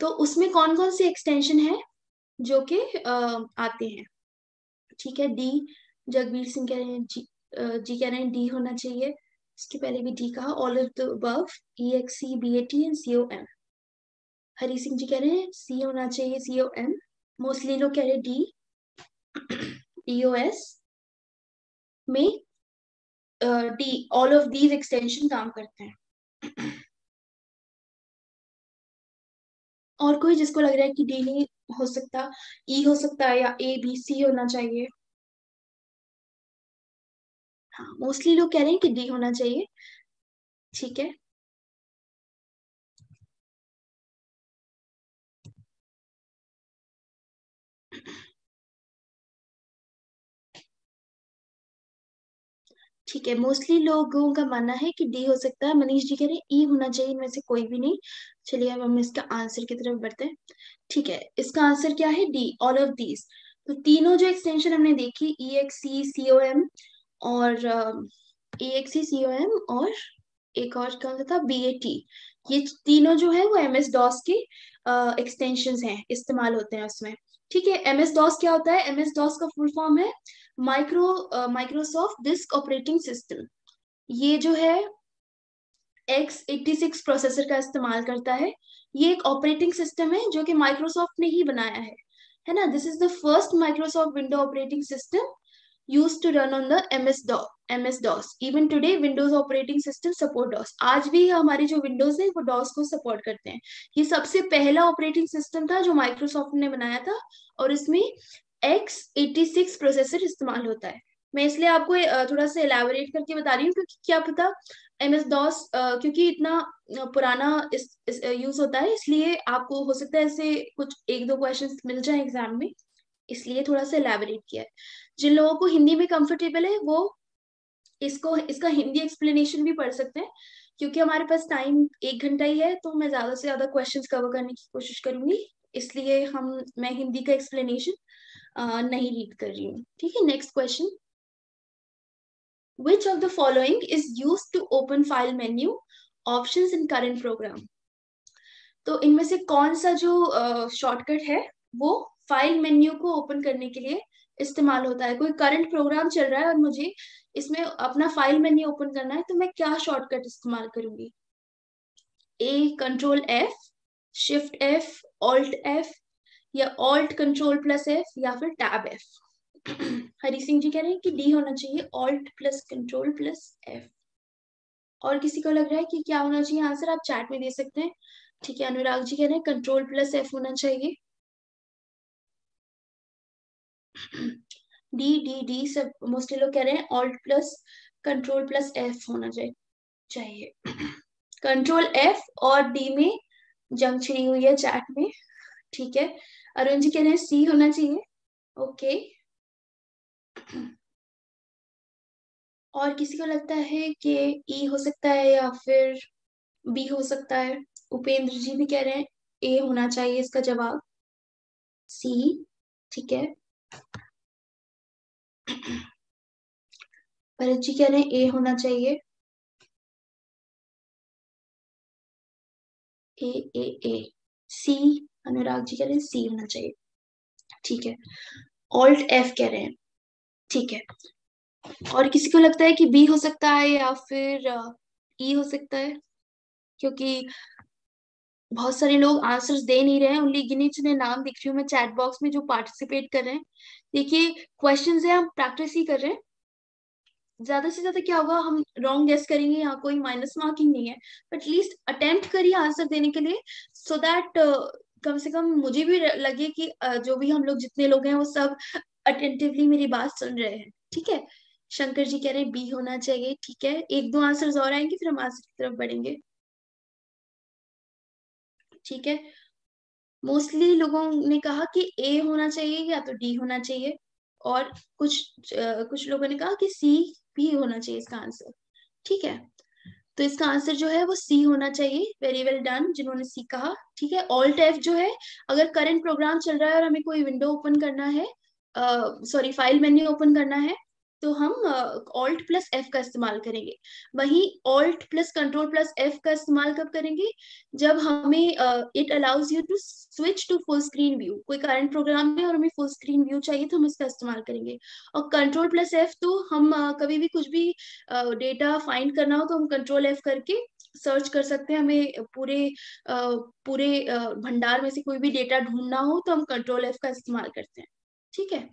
तो उसमें कौन कौन सी एक्सटेंशन है जो कि आते हैं? ठीक है डी जगवीर सिंह कह रहे हैं जी जी कह रहे हैं डी होना चाहिए। इसके पहले भी डी कहा all of the E X C B A T and C O M Hari Singh ji कह रहे हैं सी होना चाहिए सी ओ एम मोस्टली लोग कह रहे हैं डी DOS में D all of these extension काम करते हैं। और कोई जिसको लग रहा है कि डी नहीं हो सकता ई e हो सकता है या ए बी सी होना चाहिए। हाँ मोस्टली लोग कह रहे हैं कि डी होना चाहिए। ठीक है? ठीक है मोस्टली लोगों का मानना है कि डी हो सकता है। मनीष जी कह रहे हैं ई होना चाहिए इनमें से कोई भी नहीं। चलिए अब हम इसका आंसर की तरफ़ बढ़ते हैं। ठीक है, इसका आंसर क्या है? डी ऑल ऑफ़ दीज तो तीनों जो एक्सटेंशन हमने देखी ई एक्स सी सी ओ एम और ई एक्स सी सी ओ एम और एक और कौन सा था? बी ए टी ये तीनों जो है वो एम एस डॉस के एक्सटेंशन हैं, इस्तेमाल होते हैं उसमें। ठीक है एम एस डॉस क्या होता है? एम एस डॉस का फुल फॉर्म है micro Microsoft disk operating system ये जो है एक्स एट्टी सिक्स प्रोसेसर का इस्तेमाल करता है। ये एक ऑपरेटिंग सिस्टम है जो कि माइक्रोसॉफ्ट ने ही बनाया है। है ना? This is the first Microsoft window operating system use to run on the M S DOS M S DOS even today Windows operating system support DOS आज भी हमारे जो विंडोज़ है, वो डॉस को सपोर्ट करते हैं। ये सबसे पहला ऑपरेटिंग सिस्टम था जो माइक्रोसॉफ्ट ने बनाया था और इसमें एक्स एटी सिक्स प्रोसेसर इस्तेमाल होता है। मैं इसलिए आपको थोड़ा सा एलेबोरेट करके बता रही हूँ क्योंकि क्या पता एम एस डॉस क्योंकि इतना पुराना इस, इस यूज़ होता है इसलिए आपको हो सकता है ऐसे कुछ एक दो क्वेश्चन मिल जाए एग्ज़ाम में। इसलिए थोड़ा सा एलेबोरेट किया है। जिन लोगों को हिंदी में कंफर्टेबल है वो इसको इसका हिंदी एक्सप्लेनेशन भी पढ़ सकते हैं क्योंकि हमारे पास टाइम एक घंटा ही है तो मैं ज़्यादा से ज़्यादा क्वेश्चंस कवर करने की कोशिश करूँगी। इसलिए हम मैं हिंदी का एक्सप्लेनेशन नहीं रीड कर रही हूँ। ठीक है next question which of the following is used to open file menu options in current program? तो इनमें से कौन सा जो शॉर्टकट uh, है वो फ़ाइल मेन्यू को ओपन करने के लिए इस्तेमाल होता है। कोई करंट प्रोग्राम चल रहा है और मुझे इसमें अपना फ़ाइल मेन्यू ओपन करना है तो मैं क्या शॉर्टकट इस्तेमाल करूँगी? A control F shift F alt F या ऑल्ट कंट्रोल प्लस एफ़ या फिर टैब एफ़ हरी सिंह जी कह रहे हैं कि डी होना चाहिए alt plus control plus F और किसी को लग रहा है कि क्या होना चाहिए? आंसर आप चैट में दे सकते हैं। ठीक है, अनुराग जी कह रहे हैं कंट्रोल प्लस एफ़ होना चाहिए। डी डी डी सब मोस्टली लोग कह रहे हैं alt plus control plus F होना चाहिए। चाहिए। कंट्रोल एफ़ और डी में जंग छिड़ी हुई है चैट में। ठीक है। अरुण जी कह रहे हैं, सी होना चाहिए। ओके। और किसी को लगता है कि ई e हो सकता है या फिर बी हो सकता है? उपेंद्र जी भी कह रहे हैं ए होना चाहिए इसका जवाब। सी ठीक है। भरत जी कह रहे हैं ए होना चाहिए। ए ए ए सी अनुराग जी कह रहे हैं सी होना चाहिए। ठीक है। ऑल्ट एफ़ कह रहे हैं। ठीक है। और किसी को लगता है कि बी हो सकता है या फिर ई e हो सकता है? क्योंकि बहुत सारे लोग आंसर्स दे नहीं रहे हैं उनली गिने चुने नाम दिख रही हूँ मैं चैट बॉक्स में जो पार्टिसिपेट कर रहे हैं। देखिए क्वेश्चन है हम प्रैक्टिस ही कर रहे हैं। ज़्यादा से ज़्यादा क्या होगा हम रॉन्ग गेस करेंगे यहाँ कोई माइनस मार्किंग नहीं है। बट लीस्ट अटेम्प्ट करिए आंसर देने के लिए सो so दैट uh, कम से कम मुझे भी लगे कि जो भी हम लोग जितने लोग हैं वो सब अटेंटिवली मेरी बात सुन रहे हैं, ठीक है? शंकर जी कह रहे हैं बी होना चाहिए, ठीक है? एक दो आंसर और आएँगे, फिर हम आंसर की तरफ़ बढ़ेंगे। ठीक है? मोस्टली लोगों ने कहा कि ए होना चाहिए या तो डी होना चाहिए और कुछ कुछ लोगों ने कहा कि सी भी होना चाहिए इसका आंसर ठीक है? तो इसका आंसर जो है वो सी होना चाहिए। वेरी वेल डन जिन्होंने सी कहा। ठीक है ऑल टैफ जो है, अगर करंट प्रोग्राम चल रहा है और हमें कोई विंडो ओपन करना है सॉरी फ़ाइल मेन्यू ओपन करना है तो हम ऑल्ट प्लस एफ़ का इस्तेमाल करेंगे। वही alt plus control plus F का इस्तेमाल कब करेंगे? जब हमें it allows you to switch to full screen view कोई करंट प्रोग्राम में और हमें फुल स्क्रीन व्यू चाहिए तो हम इसका इस्तेमाल करेंगे। और कंट्रोल प्लस एफ़ तो हम uh, कभी भी कुछ भी डेटा uh, फाइंड करना हो तो हम कंट्रोल एफ़ करके सर्च कर सकते हैं। हमें पूरे पूरे भंडार में से कोई भी डेटा ढूंढना हो तो हम कंट्रोल एफ़ का इस्तेमाल करते हैं। ठीक है?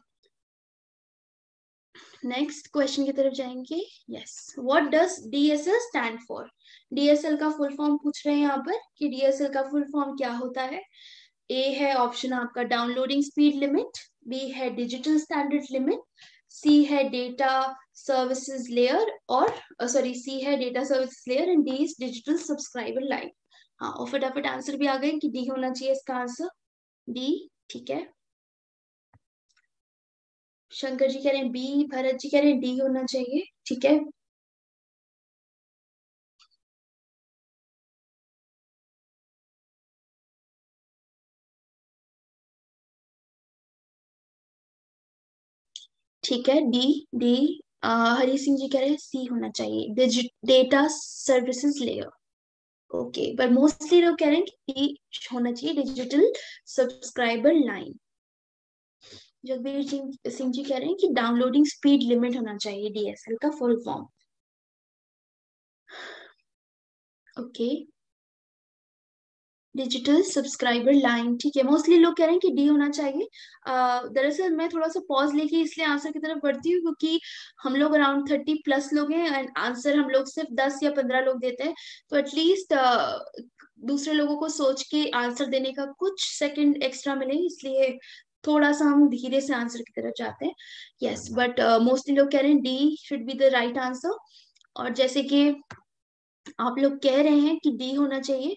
नेक्स्ट क्वेश्चन की तरफ़ जाएँगे। Yes what does DSL stand for DSL का फुल फॉर्म पूछ रहे हैं यहाँ पर कि डीएसएल का फुल फॉर्म क्या होता है? ए है ऑप्शन आपका डाउनलोडिंग स्पीड लिमिट बी है डिजिटल स्टैंडर्ड लिमिट सी है डेटा सर्विसेज़ लेयर और सॉरी सी है data services layer and D is digital subscriber line हाँ और फटाफट आंसर भी आ गए कि डी होना चाहिए इसका आंसर डी ठीक है। शंकर जी कह रहे हैं, बी, भरत जी कह रहे हैं, डी होना चाहिए, ठीक है? ठीक है, डी डी हरी सिंह जी कह रहे हैं, सी होना चाहिए डेटा सर्विसेज़ लेयर। ओके पर मोस्टली लोग कह रहे हैं कि डी होना चाहिए, digital subscriber line. Jagbir Singh ji कह रहे हैं कि डाउनलोडिंग स्पीड लिमिट होना चाहिए डीएसएल का full form okay digital subscriber line ठीक है. मोस्टली लोग कह रहे हैं कि डी होना चाहिए. दरअसल मैं थोड़ा सा पॉज लेके इसलिए आंसर की तरफ़ बढ़ती हूँ क्योंकि हम लोग अराउंड थर्टी प्लस लोग हैं एंड आंसर हम लोग सिर्फ़ दस या पंद्रह लोग देते हैं. तो एटलीस्ट दूसरे लोगों को सोच के आंसर देने का कुछ सेकंड एक्स्ट्रा मिले, इसलिए थोड़ा सा हम धीरे से आंसर की तरफ़ जाते हैं। यस बट मोस्टली लोग कह रहे हैं D should be the right answer और जैसे कि आप लोग कह रहे हैं कि डी होना चाहिए,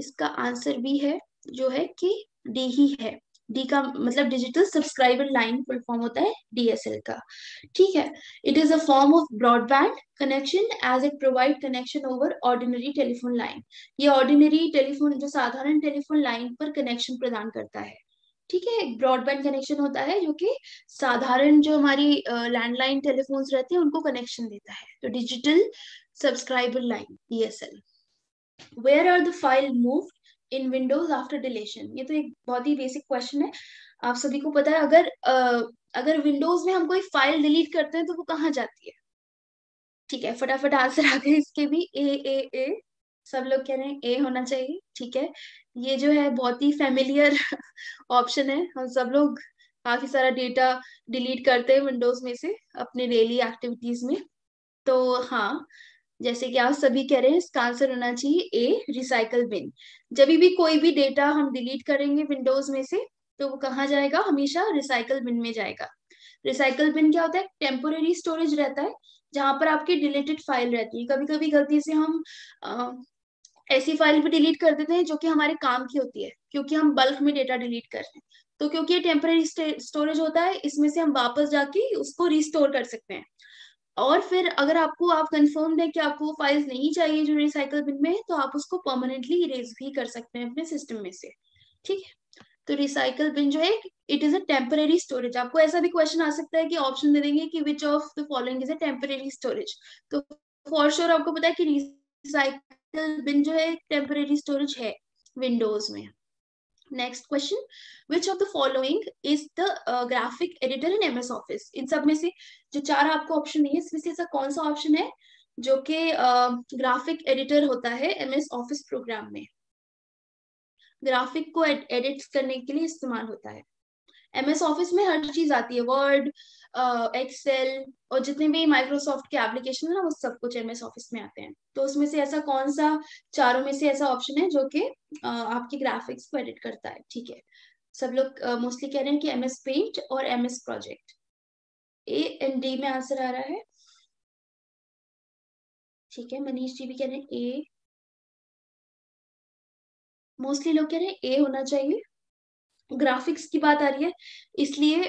इसका आंसर भी है, जो है कि डी ही है। डी का मतलब digital subscriber line full form होता है डीएसएल का। ठीक है? It is a form of broadband connection as it provide connection over ordinary telephone line ये ऑर्डिनरी टेलीफोन जो साधारण टेलीफोन लाइन पर कनेक्शन प्रदान करता है। ठीक है एक ब्रॉडबैंड कनेक्शन होता है जो कि साधारण जो हमारी लैंडलाइन टेलीफोन्स रहते हैं उनको कनेक्शन देता है। तो digital subscriber line DSL where are the file move in Windows after deletion ये तो एक बहुत ही बेसिक क्वेश्चन है। आप सभी को पता है अगर uh, अगर विंडोज़ में हम कोई फ़ाइल डिलीट करते हैं तो वो कहाँ जाती है? ठीक है फटाफट आंसर आ गए इसके भी। ए ए ए सब लोग कह रहे हैं ए होना चाहिए ठीक है? ये जो है बहुत ही फेमिलियर ऑप्शन *laughs* है। हम सब लोग काफ़ी सारा डेटा डिलीट करते हैं विंडोज़ में से अपने डेली एक्टिविटीज़ में। तो हाँ जैसे कि आप सभी कह रहे हैं, इसका आंसर होना चाहिए ए रिसाइकल बिन जब भी कोई भी डेटा हम डिलीट करेंगे विंडोज़ में से तो वो कहाँ जाएगा? हमेशा रिसाइकल बिन में जाएगा। रिसाइकल बिन क्या होता है? टेम्पोरेरी स्टोरेज रहता है, जहाँ पर आपकी डिलीटेड फ़ाइल रहती है। कभी कभी गलती से हम ऐसी फ़ाइल भी डिलीट कर देते हैं जो कि हमारे काम की होती है, क्योंकि हम बल्क में डेटा डिलीट कर रहे हैं। तो क्योंकि ये टेम्पररी स्टोरेज होता है, इसमें से हम वापस जाके उसको रिस्टोर कर सकते हैं। और फिर अगर आपको, आप कंफर्म है कि आपको वो फाइल्स नहीं चाहिए जो रिसाइकल बिन में है तो आप उसको परमानेंटली इरेज भी कर सकते हैं अपने सिस्टम में से। ठीक है? तो रिसाइकल बिन जो है it is a temporary storage आपको ऐसा भी क्वेश्चन आ सकता है कि ऑप्शन दे देंगे कि which of the following is a temporary storage तो फॉर श्योर आपको पता है कि रिसाइकल बिन जो है टेम्पररी स्टोरेज है विंडोज़ में। Next question which of the following is the graphic editor in MS Office इन सब में से जो चार आपको ऑप्शन नहीं है इसमें से ऐसा कौन सा ऑप्शन है जो कि ग्राफिक uh, एडिटर होता है एमएस ऑफ़िस प्रोग्राम में? ग्राफिक को एडिट करने के लिए इस्तेमाल होता है। एमएस ऑफ़िस में हर चीज़ आती है वर्ड एक्सेल uh, और जितने भी माइक्रोसॉफ्ट के एप्लीकेशन है ना वो सब कुछ एमएस ऑफ़िस में आते हैं। तो उसमें से ऐसा कौन सा चारों में से ऐसा ऑप्शन है जो कि uh, आपके ग्राफिक्स को एडिट करता है? ठीक है। सब लोग मोस्टली uh, कह रहे हैं कि एमएस पेंट और MS Project A and D में आंसर आ रहा है। ठीक है मनीष जी भी कह रहे हैं ए मोस्टली लोग कह रहे हैं ए होना चाहिए। ग्राफिक्स की बात आ रही है इसलिए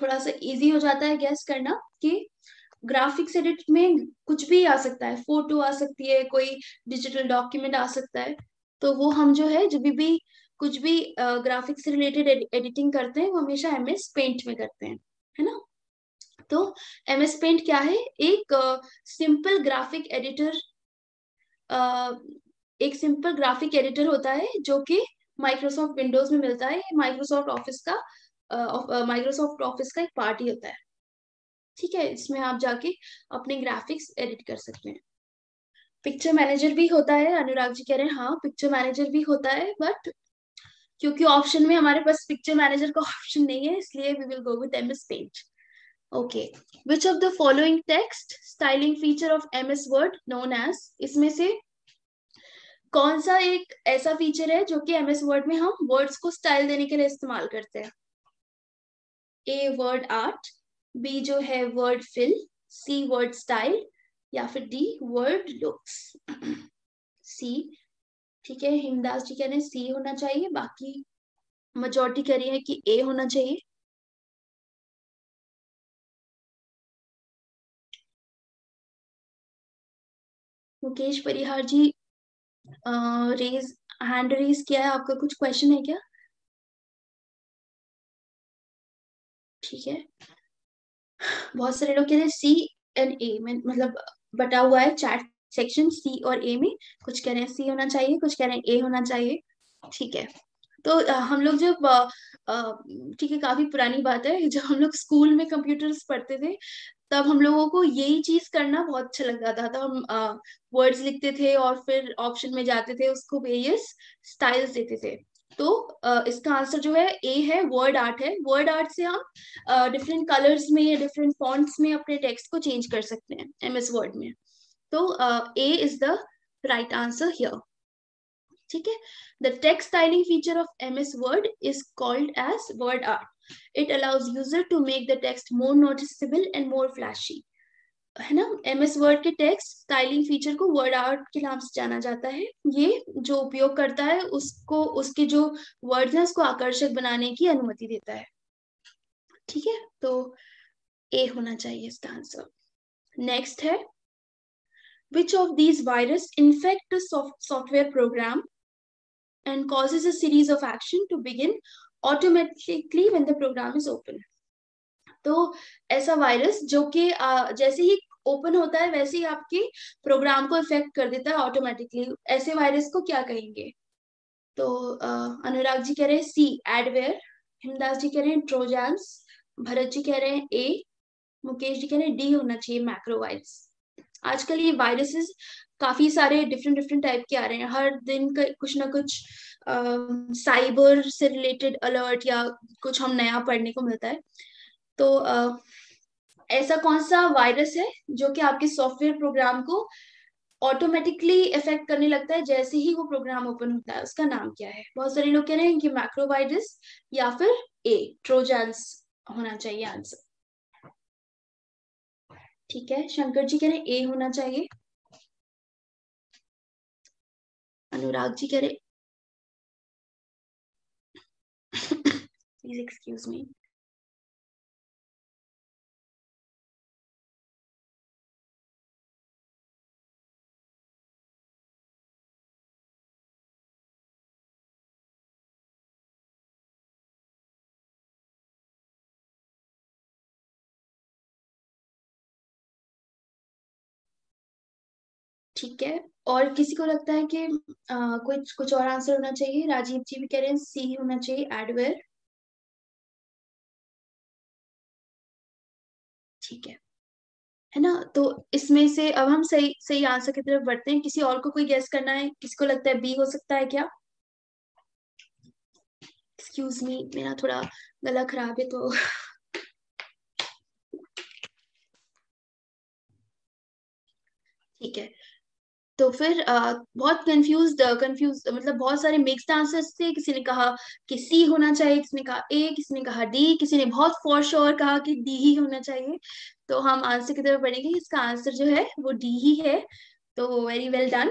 थोड़ा सा इजी हो जाता है गैस करना कि ग्राफिक्स एडिट में कुछ भी आ सकता है फ़ोटो आ सकती है, कोई डिजिटल डॉक्यूमेंट आ सकता है। तो वो हम जो है, जब भी कुछ भी ग्राफिक्स से रिलेटेड एडिटिंग करते हैं, वो हमेशा एम एस पेंट में करते हैं, है ना? तो एम एस पेंट क्या है? एक सिंपल ग्राफिक एडिटर एक सिंपल ग्राफिक एडिटर होता है, जो कि माइक्रोसॉफ्ट विंडोज़ में मिलता है। माइक्रोसॉफ्ट ऑफ़िस का माइक्रोसॉफ्ट ऑफ़िस का एक पार्ट ही होता है। ठीक है, इसमें आप जाके अपने ग्राफिक्स एडिट कर सकते हैं। पिक्चर मैनेजर भी होता है, अनुराग जी कह रहे हैं हाँ पिक्चर मैनेजर भी होता है बट क्योंकि ऑप्शन में हमारे पास पिक्चर मैनेजर का ऑप्शन नहीं है, इसलिए we will go with MS Paint okay which of the following text styling feature of MS Word known as इसमें से कौन सा एक ऐसा फीचर है जो कि एमएस वर्ड में हम वर्ड्स को स्टाइल देने के लिए इस्तेमाल करते हैं? ए वर्ड आर्ट बी जो है word fill C word style या फिर डी वर्ड लुक्स सी ठीक है, हिमदास जी कह रहे हैं सी होना चाहिए, बाकी मेजोरिटी कह रही है कि ए होना चाहिए। Mukesh Parihar ji raise hand raise किया है, आपका कुछ क्वेश्चन है क्या? ठीक है। बहुत सारे लोग कह रहे हैं सी एंड ए में मतलब बटा हुआ है चैट सेक्शन सी और ए में। कुछ कह रहे हैं सी होना चाहिए, कुछ कह रहे हैं ए होना चाहिए। ठीक है। तो हम लोग जब ठीक है, काफ़ी पुरानी बात है। जब हम लोग स्कूल में कंप्यूटर्स पढ़ते थे, तब हम लोगों को यही चीज़ करना बहुत अच्छा लगता था। तब हम वर्ड्स लिखते थे और फिर ऑप्शन में जाते थे, उसको वेरियस स्टाइल्स देते थे। तो इसका आंसर जो है ए है वर्ड आर्ट है। वर्ड आर्ट से हम डिफरेंट कलर्स में या डिफरेंट फॉन्ट्स में अपने टेक्स्ट को चेंज कर सकते हैं एम एस वर्ड में। तो A is the right answer here ठीक है? The text styling feature of M S Word is called as word art it allows user to make the text more noticeable and more flashy है ना? M S word के text styling feature को word art के नाम से जाना जाता है। ये जो उपयोग करता है, उसको, उसके जो वर्ड्स हैं, उसको आकर्षक बनाने की अनुमति देता है। ठीक है? तो ए होना चाहिए इसका आंसर नेक्स्ट है। Which of these virus infect software program and causes a series of action to begin automatically when the program is open? तो ऐसा वायरस जो कि जैसे ही ओपन होता है, वैसे ही आपके प्रोग्राम को इफ़ेक्ट कर देता है ऑटोमेटिकली ऐसे वायरस को क्या कहेंगे? तो अनुराग जी कह रहे हैं सी एडवेयर हिमदास जी कह रहे हैं ट्रोजान्स भरत जी कह रहे हैं ए मुकेश जी कह रहे हैं डी होना चाहिए मैक्रोवाइज आजकल ये वायरसेस काफ़ी सारे डिफरेंट डिफरेंट टाइप के आ रहे हैं। हर दिन कुछ ना कुछ साइबर से रिलेटेड अलर्ट या कुछ हम नया पढ़ने को मिलता है। तो ऐसा कौन सा वायरस है जो कि आपके सॉफ्टवेयर प्रोग्राम को ऑटोमेटिकली इफ़ेक्ट करने लगता है? जैसे ही वो प्रोग्राम ओपन होता है, उसका नाम क्या है? बहुत सारे लोग कह रहे हैं कि मैक्रोवाइरस या फिर ए ट्रोजन्स होना चाहिए आंसर ठीक है, शंकर जी कह रहे हैं ए होना चाहिए। अनुराग जी कह रहे प्लीज़ एक्सक्यूज मी ठीक है। और किसी को लगता है कि कुछ कुछ और आंसर होना चाहिए? राजीव जी भी कह रहे हैं सी होना चाहिए एडवेयर ठीक है। है ना? तो इसमें से अब हम सही सही आंसर की तरफ़ बढ़ते हैं। किसी और को कोई गैस करना है? किसी को लगता है बी हो सकता है क्या? एक्सक्यूज मी मेरा थोड़ा गला खराब है तो *laughs* ठीक है। तो फिर बहुत कंफ्यूज कंफ्यूज मतलब बहुत सारे मिक्स्ड आंसर्स थे। किसी ने कहा कि सी होना चाहिए किसी ने कहा ए किसी ने कहा डी किसी ने बहुत फॉर श्योर कहा कि डी ही होना चाहिए। तो हम आंसर की तरफ़ बढ़ेंगे। इसका आंसर जो है वो डी ही है। तो वेरी वेल डन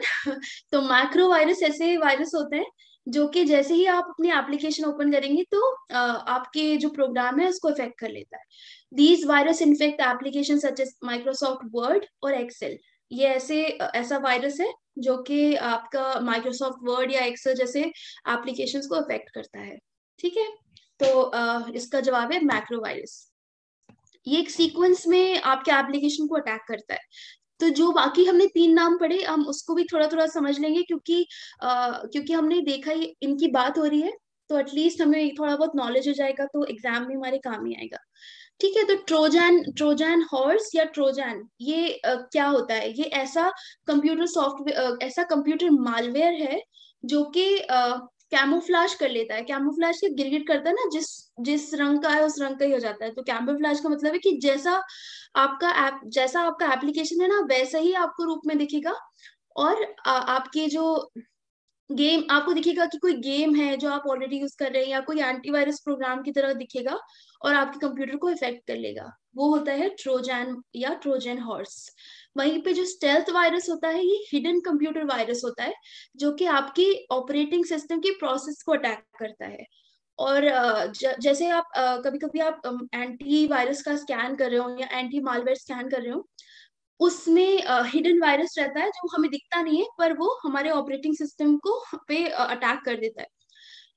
तो माइक्रो वायरस ऐसे वायरस होते हैं जो कि जैसे ही आप अपनी एप्लीकेशन ओपन करेंगे तो uh, आपके जो प्रोग्राम है उसको इफ़ेक्ट कर लेता है। These virus infect application such as Microsoft Word और एक्सेल ये ऐसे ऐसा वायरस है जो कि आपका माइक्रोसॉफ्ट वर्ड या एक्सेल जैसे एप्लीकेशंस को अफेक्ट करता है। ठीक है? तो इसका जवाब है मैक्रो वायरस ये एक सीक्वेंस में आपके एप्लीकेशन को अटैक करता है। तो जो बाकी हमने तीन नाम पढ़े हम उसको भी थोड़ा थोड़ा समझ लेंगे क्योंकि आ, क्योंकि हमने देखा ही इनकी बात हो रही है तो एटलीस्ट हमें थोड़ा बहुत नॉलेज हो जाएगा तो एग्ज़ाम में हमारे काम ही आएगा। ठीक है तो ट्रोजन ट्रोजन हॉर्स या ट्रोजन ये आ, क्या होता है? ये ऐसा कंप्यूटर सॉफ्टवेयर ऐसा कंप्यूटर मालवेयर है जो कि कैमोफ्लाज कर लेता है। कैमोफ्लाज के गिरगिट करता है ना जिस जिस रंग का है उस रंग का ही हो जाता है। तो कैमोफ्लाज का मतलब है कि जैसा आपका ऐप जैसा आपका एप्लीकेशन है ना वैसा ही आपको रूप में दिखेगा। और आ, आपके जो गेम आपको दिखेगा कि कोई गेम है जो आप ऑलरेडी यूज़ कर रहे हैं या कोई एंटीवायरस प्रोग्राम की तरह दिखेगा और आपके कंप्यूटर को इफ़ेक्ट कर लेगा। वो होता है ट्रोजन या ट्रोजन हॉर्स वहीं पे जो स्टेल्थ वायरस होता है, ये हिडन कंप्यूटर वायरस होता है, जो कि आपकी ऑपरेटिंग सिस्टम की प्रोसेस को अटैक करता है। और जैसे आप कभी कभी आप एंटी वायरस का स्कैन कर रहे हो या एंटी मालवेयर स्कैन कर रहे हो उसमें हिडन वायरस रहता है जो हमें दिखता नहीं है, पर वो हमारे ऑपरेटिंग सिस्टम को पे अटैक कर देता है।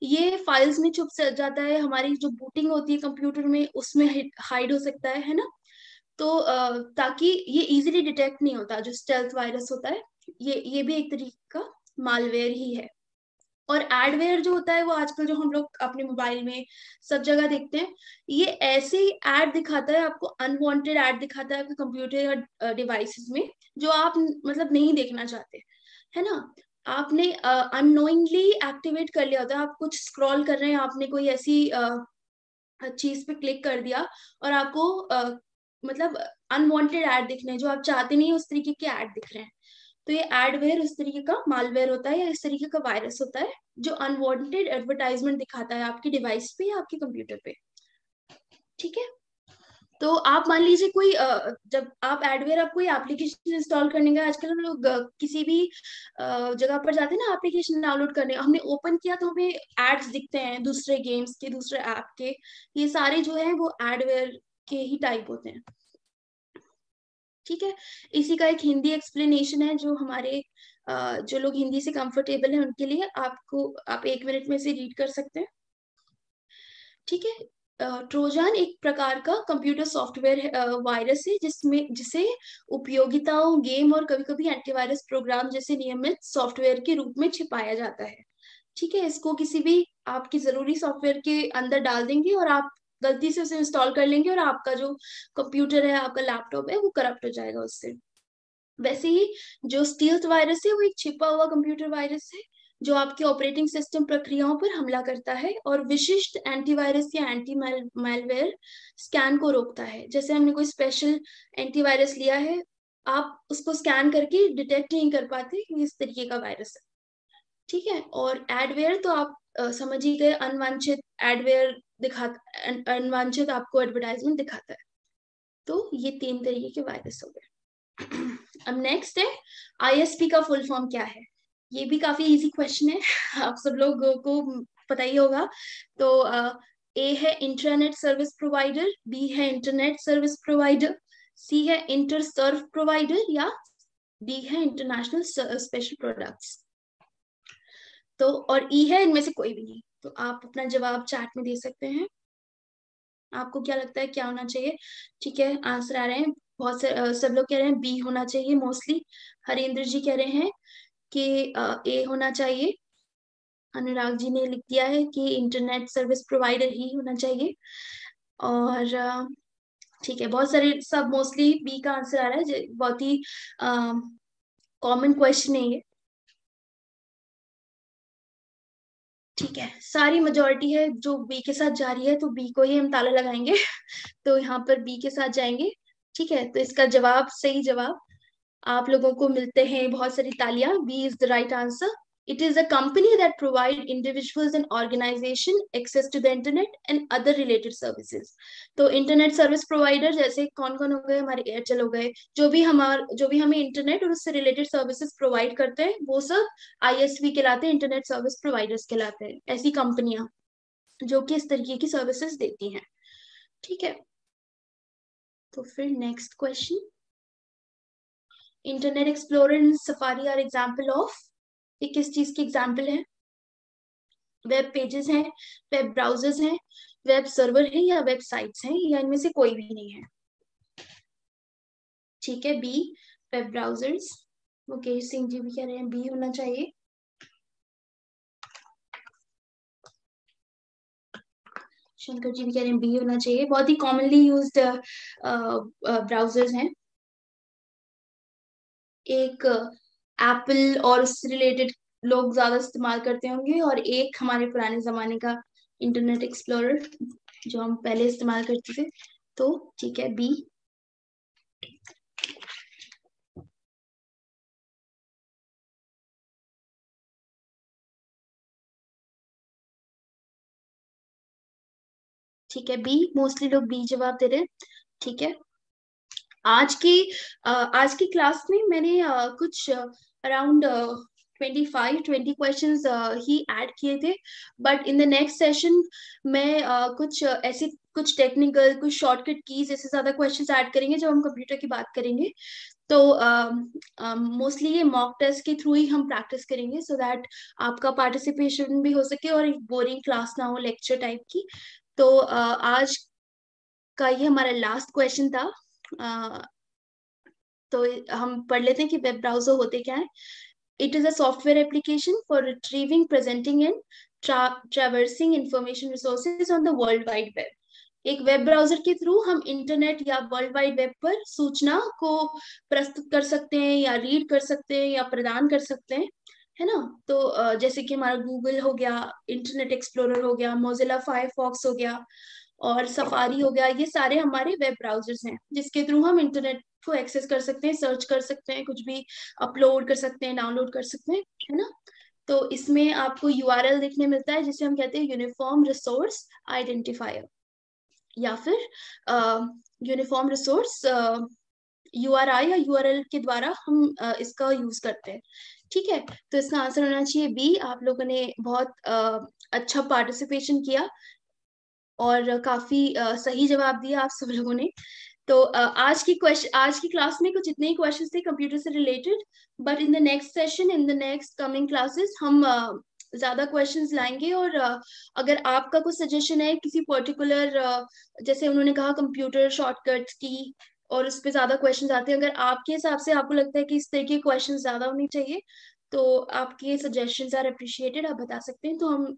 ये फाइल्स में छुप जाता है, हमारी जो बूटिंग होती है कंप्यूटर में, उसमें हाइड हो सकता है है ना? तो ताकि ये इजीली डिटेक्ट नहीं होता, जो स्टेल्थ वायरस होता है, ये ये भी एक तरीके का मालवेयर ही है। और एडवेयर जो होता है वो आजकल जो हम लोग अपने मोबाइल में सब जगह देखते हैं ये ऐसे ही एड दिखाता है आपको अनवांटेड एड दिखाता है आपके कंप्यूटर या डिवाइसेस में जो आप मतलब नहीं देखना चाहते है ना? आपने अनोइंगली uh, एक्टिवेट कर लिया होता है आप कुछ स्क्रॉल कर रहे हैं आपने कोई ऐसी uh, चीज़ पे क्लिक कर दिया और आपको uh, मतलब अनवांटेड ऐड दिख रहे हैं जो आप चाहते नहीं उस तरीके के ऐड दिख रहे हैं। तो ये एडवेयर उस तरीके का मालवेयर होता है या इस तरीके का वायरस होता है जो अनवांटेड एडवर्टाइजमेंट दिखाता है आपके डिवाइस पे या आपके कंप्यूटर पे। ठीक है? तो आप मान लीजिए कोई जब आप एडवेयर आप कोई एप्लीकेशन इंस्टॉल करने का, आजकल हम लोग किसी भी जगह पर जाते हैं ना एप्लीकेशन डाउनलोड करने, हमने ओपन किया तो हमें एड्स दिखते हैं, दूसरे गेम्स के, दूसरे ऐप के, ये सारे जो है वो एडवेयर के ही टाइप होते हैं। ठीक है? इसी का एक हिंदी एक्सप्लेनेशन है जो हमारे जो लोग हिंदी से कंफर्टेबल है उनके लिए, आपको, आप एक मिनट में से रीड कर सकते हैं। ठीक है? ट्रोजन एक प्रकार का कंप्यूटर सॉफ्टवेयर वायरस है जिसमें, जिसे उपयोगिताओं गेम और कभी कभी एंटीवायरस प्रोग्राम जैसे नियमित सॉफ्टवेयर के रूप में छिपाया जाता है। ठीक है? इसको किसी भी, आपकी ज़रूरी सॉफ्टवेयर के अंदर डाल देंगे और आप गलती से उसे इंस्टॉल कर लेंगे और आपका जो कंप्यूटर है, आपका लैपटॉप है, वो करप्ट हो जाएगा उससे। वैसे ही जो स्टील्थ वायरस है, वो एक छिपा हुआ कंप्यूटर वायरस है, जो आपके ऑपरेटिंग सिस्टम प्रक्रियाओं पर हमला करता है और विशिष्ट एंटीवायरस या एंटी मेलवेयर स्कैन को रोकता है। जैसे हमने कोई स्पेशल एंटीवायरस लिया है, आप उसको स्कैन करके डिटेक्ट नहीं कर पाते कि इस तरीके का वायरस है। ठीक है? और एडवेयर तो आप समझ ही गए अनवांछित एडवेयर दिखाता अनवांछित आपको एडवर्टाइजमेंट दिखाता है। तो ये तीन तरीके के वायरस हो गए। *clears throat* अब नेक्स्ट है आईएसपी का फुल फॉर्म क्या है? ये भी काफ़ी इजी क्वेश्चन है। *laughs* आप सब लोग को पता ही होगा। तो ए है इंटरनेट सर्विस प्रोवाइडर बी है इंटरनेट सर्विस प्रोवाइडर सी है इंटर सर्व प्रोवाइडर या डी है इंटरनेशनल स्पेशल प्रोडक्ट्स तो और ई है, इनमें से कोई भी नहीं। तो आप अपना जवाब चैट में दे सकते हैं। आपको क्या लगता है, क्या होना चाहिए? ठीक है, आंसर आ रहे हैं। बहुत से सब लोग कह रहे हैं बी होना चाहिए, मोस्टली। हरेंद्र जी कह रहे हैं कि ए होना चाहिए। अनुराग जी ने लिख दिया है कि इंटरनेट सर्विस प्रोवाइडर ही होना चाहिए। और ठीक है, बहुत सारे, सब मोस्टली बी का आंसर आ रहा है। बहुत ही कॉमन क्वेश्चन है ये। ठीक है। सारी मेजोरिटी है जो बी के साथ जा रही है तो बी को ही हम ताला लगाएँगे। *laughs* तो यहाँ पर बी के साथ जाएँगे। ठीक है तो इसका जवाब, सही जवाब। आप लोगों को मिलते हैं बहुत सारी तालियाँ। B is the right answer it is a company that provide individuals and organisation access to the internet and other related services तो इंटरनेट सर्विस प्रोवाइडर जैसे कौन कौन हो गए? हमारे एयरटेल हो गए, जो भी हमारे, जो भी हमें इंटरनेट और उससे रिलेटेड सर्विसेज़ प्रोवाइड करते हैं, वो सब आईएसवी कहलाते हैं इंटरनेट सर्विस प्रोवाइडर्स कहलाते हैं, ऐसी कंपनियाँ जो कि इस तरीके की सर्विसेज़ देती हैं। ठीक है? तो फिर next question Internet Explorer and Safari are example of ये किस चीज़ की एग्ज़ाम्पल है? वेब पेजेस हैं वेब ब्राउजर्स हैं वेब सर्वर है या वेबसाइट्स हैं? या इनमें से कोई भी नहीं है? ठीक है B web browsers Mukesh Singh ji भी कह रहे हैं बी होना चाहिए। शंकर जी भी कह रहे हैं बी होना चाहिए। बहुत ही कॉमनली यूज़ ब्राउजर्स हैं। एक एप्पल और उससे रिलेटेड लोग ज़्यादा इस्तेमाल करते होंगे और एक हमारे पुराने जमाने का इंटरनेट एक्सप्लोरर जो हम पहले इस्तेमाल करते थे तो ठीक है बी ठीक है बी मोस्टली लोग बी जवाब दे रहे हैं, ठीक है। आज की आज की क्लास में मैंने कुछ around twenty five twenty question ही ऐड किए थे। But in the next session में कुछ ऐसे कुछ टेक्निकल कुछ शॉर्टकट कीज ऐसे ज़्यादा क्वेश्चंस ऐड करेंगे जब हम कंप्यूटर की बात करेंगे। तो मोस्टली uh, uh, ये मॉक टेस्ट के थ्रू ही हम प्रैक्टिस करेंगे सो so दैट आपका पार्टिसिपेशन भी हो सके और एक बोरिंग क्लास ना हो लेक्चर टाइप की। तो uh, आज का ये हमारा लास्ट क्वेश्चन था। तो हम पढ़ लेते हैं कि वेब ब्राउज़र होते क्या है? It is a software application for retrieving presenting and traversing information resources on the world wide web एक वेब ब्राउज़र के थ्रू हम इंटरनेट या वर्ल्ड वाइड वेब पर सूचना को प्रस्तुत कर सकते हैं या रीड कर सकते हैं या प्रदान कर सकते हैं, है ना? तो जैसे कि हमारा गूगल हो गया इंटरनेट एक्सप्लोरर हो गया मोजिला फायरफॉक्स हो गया और सफारी हो गया, ये सारे हमारे वेब ब्राउजर्स हैं, जिसके थ्रू हम इंटरनेट को एक्सेस कर सकते हैं सर्च कर सकते हैं कुछ भी अपलोड कर सकते हैं डाउनलोड कर सकते हैं है ना? तो इसमें आपको यू आर एल देखने मिलता है जिसे हम कहते हैं यूनिफॉर्म रिसोर्स आइडेंटिफायर या फिर uniform resource U R I या यू आर एल के द्वारा हम uh, इसका यूज़ करते हैं। ठीक है? तो इसका आंसर होना चाहिए बी आप लोगों ने बहुत uh, अच्छा पार्टिसिपेशन किया और काफ़ी uh, सही जवाब दिया आप सब लोगों ने। तो आज की क्वेश्चन आज की क्लास में कुछ इतने ही क्वेश्चन थे कंप्यूटर से related but in the next session in the next coming classes हम ज़्यादा क्वेश्चंस लाएँगे और अगर आपका कुछ सजेशन है किसी पर्टिकुलर जैसे उन्होंने कहा कंप्यूटर शॉर्टकट्स की और उस पर ज़्यादा क्वेश्चन आते हैं, अगर आपके हिसाब से आपको लगता है कि इस तरह के क्वेश्चन ज़्यादा होने चाहिए तो आपके सजेशन आर अप्रिशिएटेड आप बता सकते हैं तो हम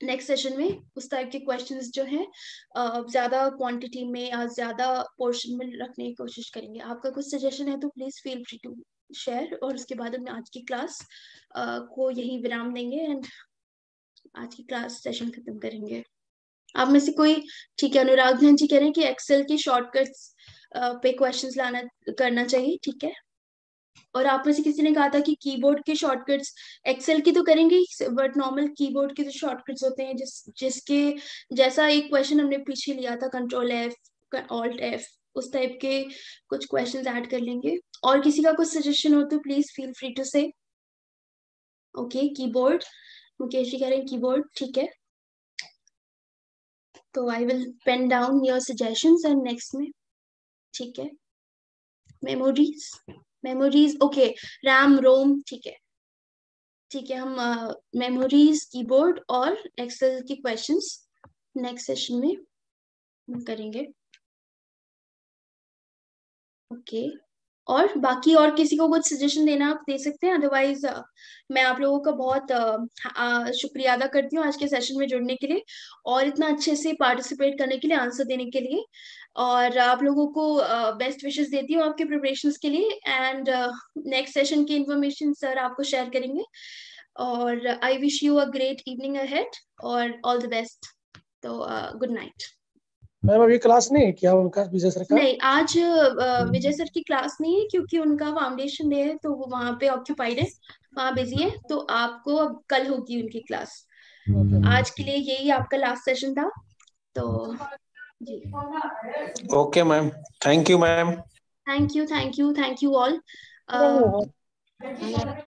नेक्स्ट सेशन में उस टाइप के क्वेश्चंस जो हैं ज़्यादा क्वांटिटी में या ज़्यादा पोर्शन में रखने की कोशिश करेंगे। आपका कुछ सजेशन है तो please feel free to share और उसके बाद हम आज की क्लास को यही विराम देंगे एंड आज की क्लास सेशन खत्म करेंगे। आप में से कोई, ठीक है, अनुराग धन जी कह रहे हैं कि एक्सेल की शॉर्टकट्स पे क्वेश्चंस लाना, करना चाहिए, ठीक है? और आप में से किसी ने कहा था कि कीबोर्ड के शॉर्टकट्स एक्सेल की तो करेंगे बट नॉर्मल कीबोर्ड के जो शॉर्टकट्स होते हैं, जिस, जिसके जैसा एक क्वेश्चन हमने पीछे लिया था कंट्रोल एफ़ ऑल्ट एफ़ उस टाइप के कुछ क्वेश्चंस ऐड कर लेंगे। और किसी का कुछ सजेशन हो तो please feel free to say okay keyboard Mukesh ji कह रहे हैं कीबोर्ड ठीक है। तो I will pen down your suggestions and next में, ठीक है। Memories memories okay RAM ROM ठीक है ठीक है हम मेमोरीज uh, कीबोर्ड और एक्सेल के क्वेश्चंस नेक्स्ट सेशन में करेंगे ओके okay. और बाकी और किसी को कुछ सजेशन देना आप दे सकते हैं अदरवाइज़ मैं आप लोगों का बहुत शुक्रिया अदा करती हूँ आज के सेशन में जुड़ने के लिए और इतना अच्छे से पार्टिसिपेट करने के लिए आंसर देने के लिए और आप लोगों को बेस्ट विशेष देती हूँ आपके प्रिपरेशन के लिए एंड नेक्स्ट सेशन की इंफॉर्मेशन सर आपको शेयर करेंगे और I wish you a great evening ahead और ऑल द बेस्ट तो गुड नाइट मैम अभी क्लास नहीं है क्या उनका विजय सर का? नहीं आज विजय सर की क्लास नहीं है क्योंकि उनका फाउंडेशन डे है तो वो वहाँ पे ऑक्यूपाइड है वहाँ बिज़ी है तो आपको अब कल होगी उनकी क्लास आज के लिए यही आपका लास्ट सेशन था तो जी। Okay ma'am thank you ma'am thank you thank you thank you all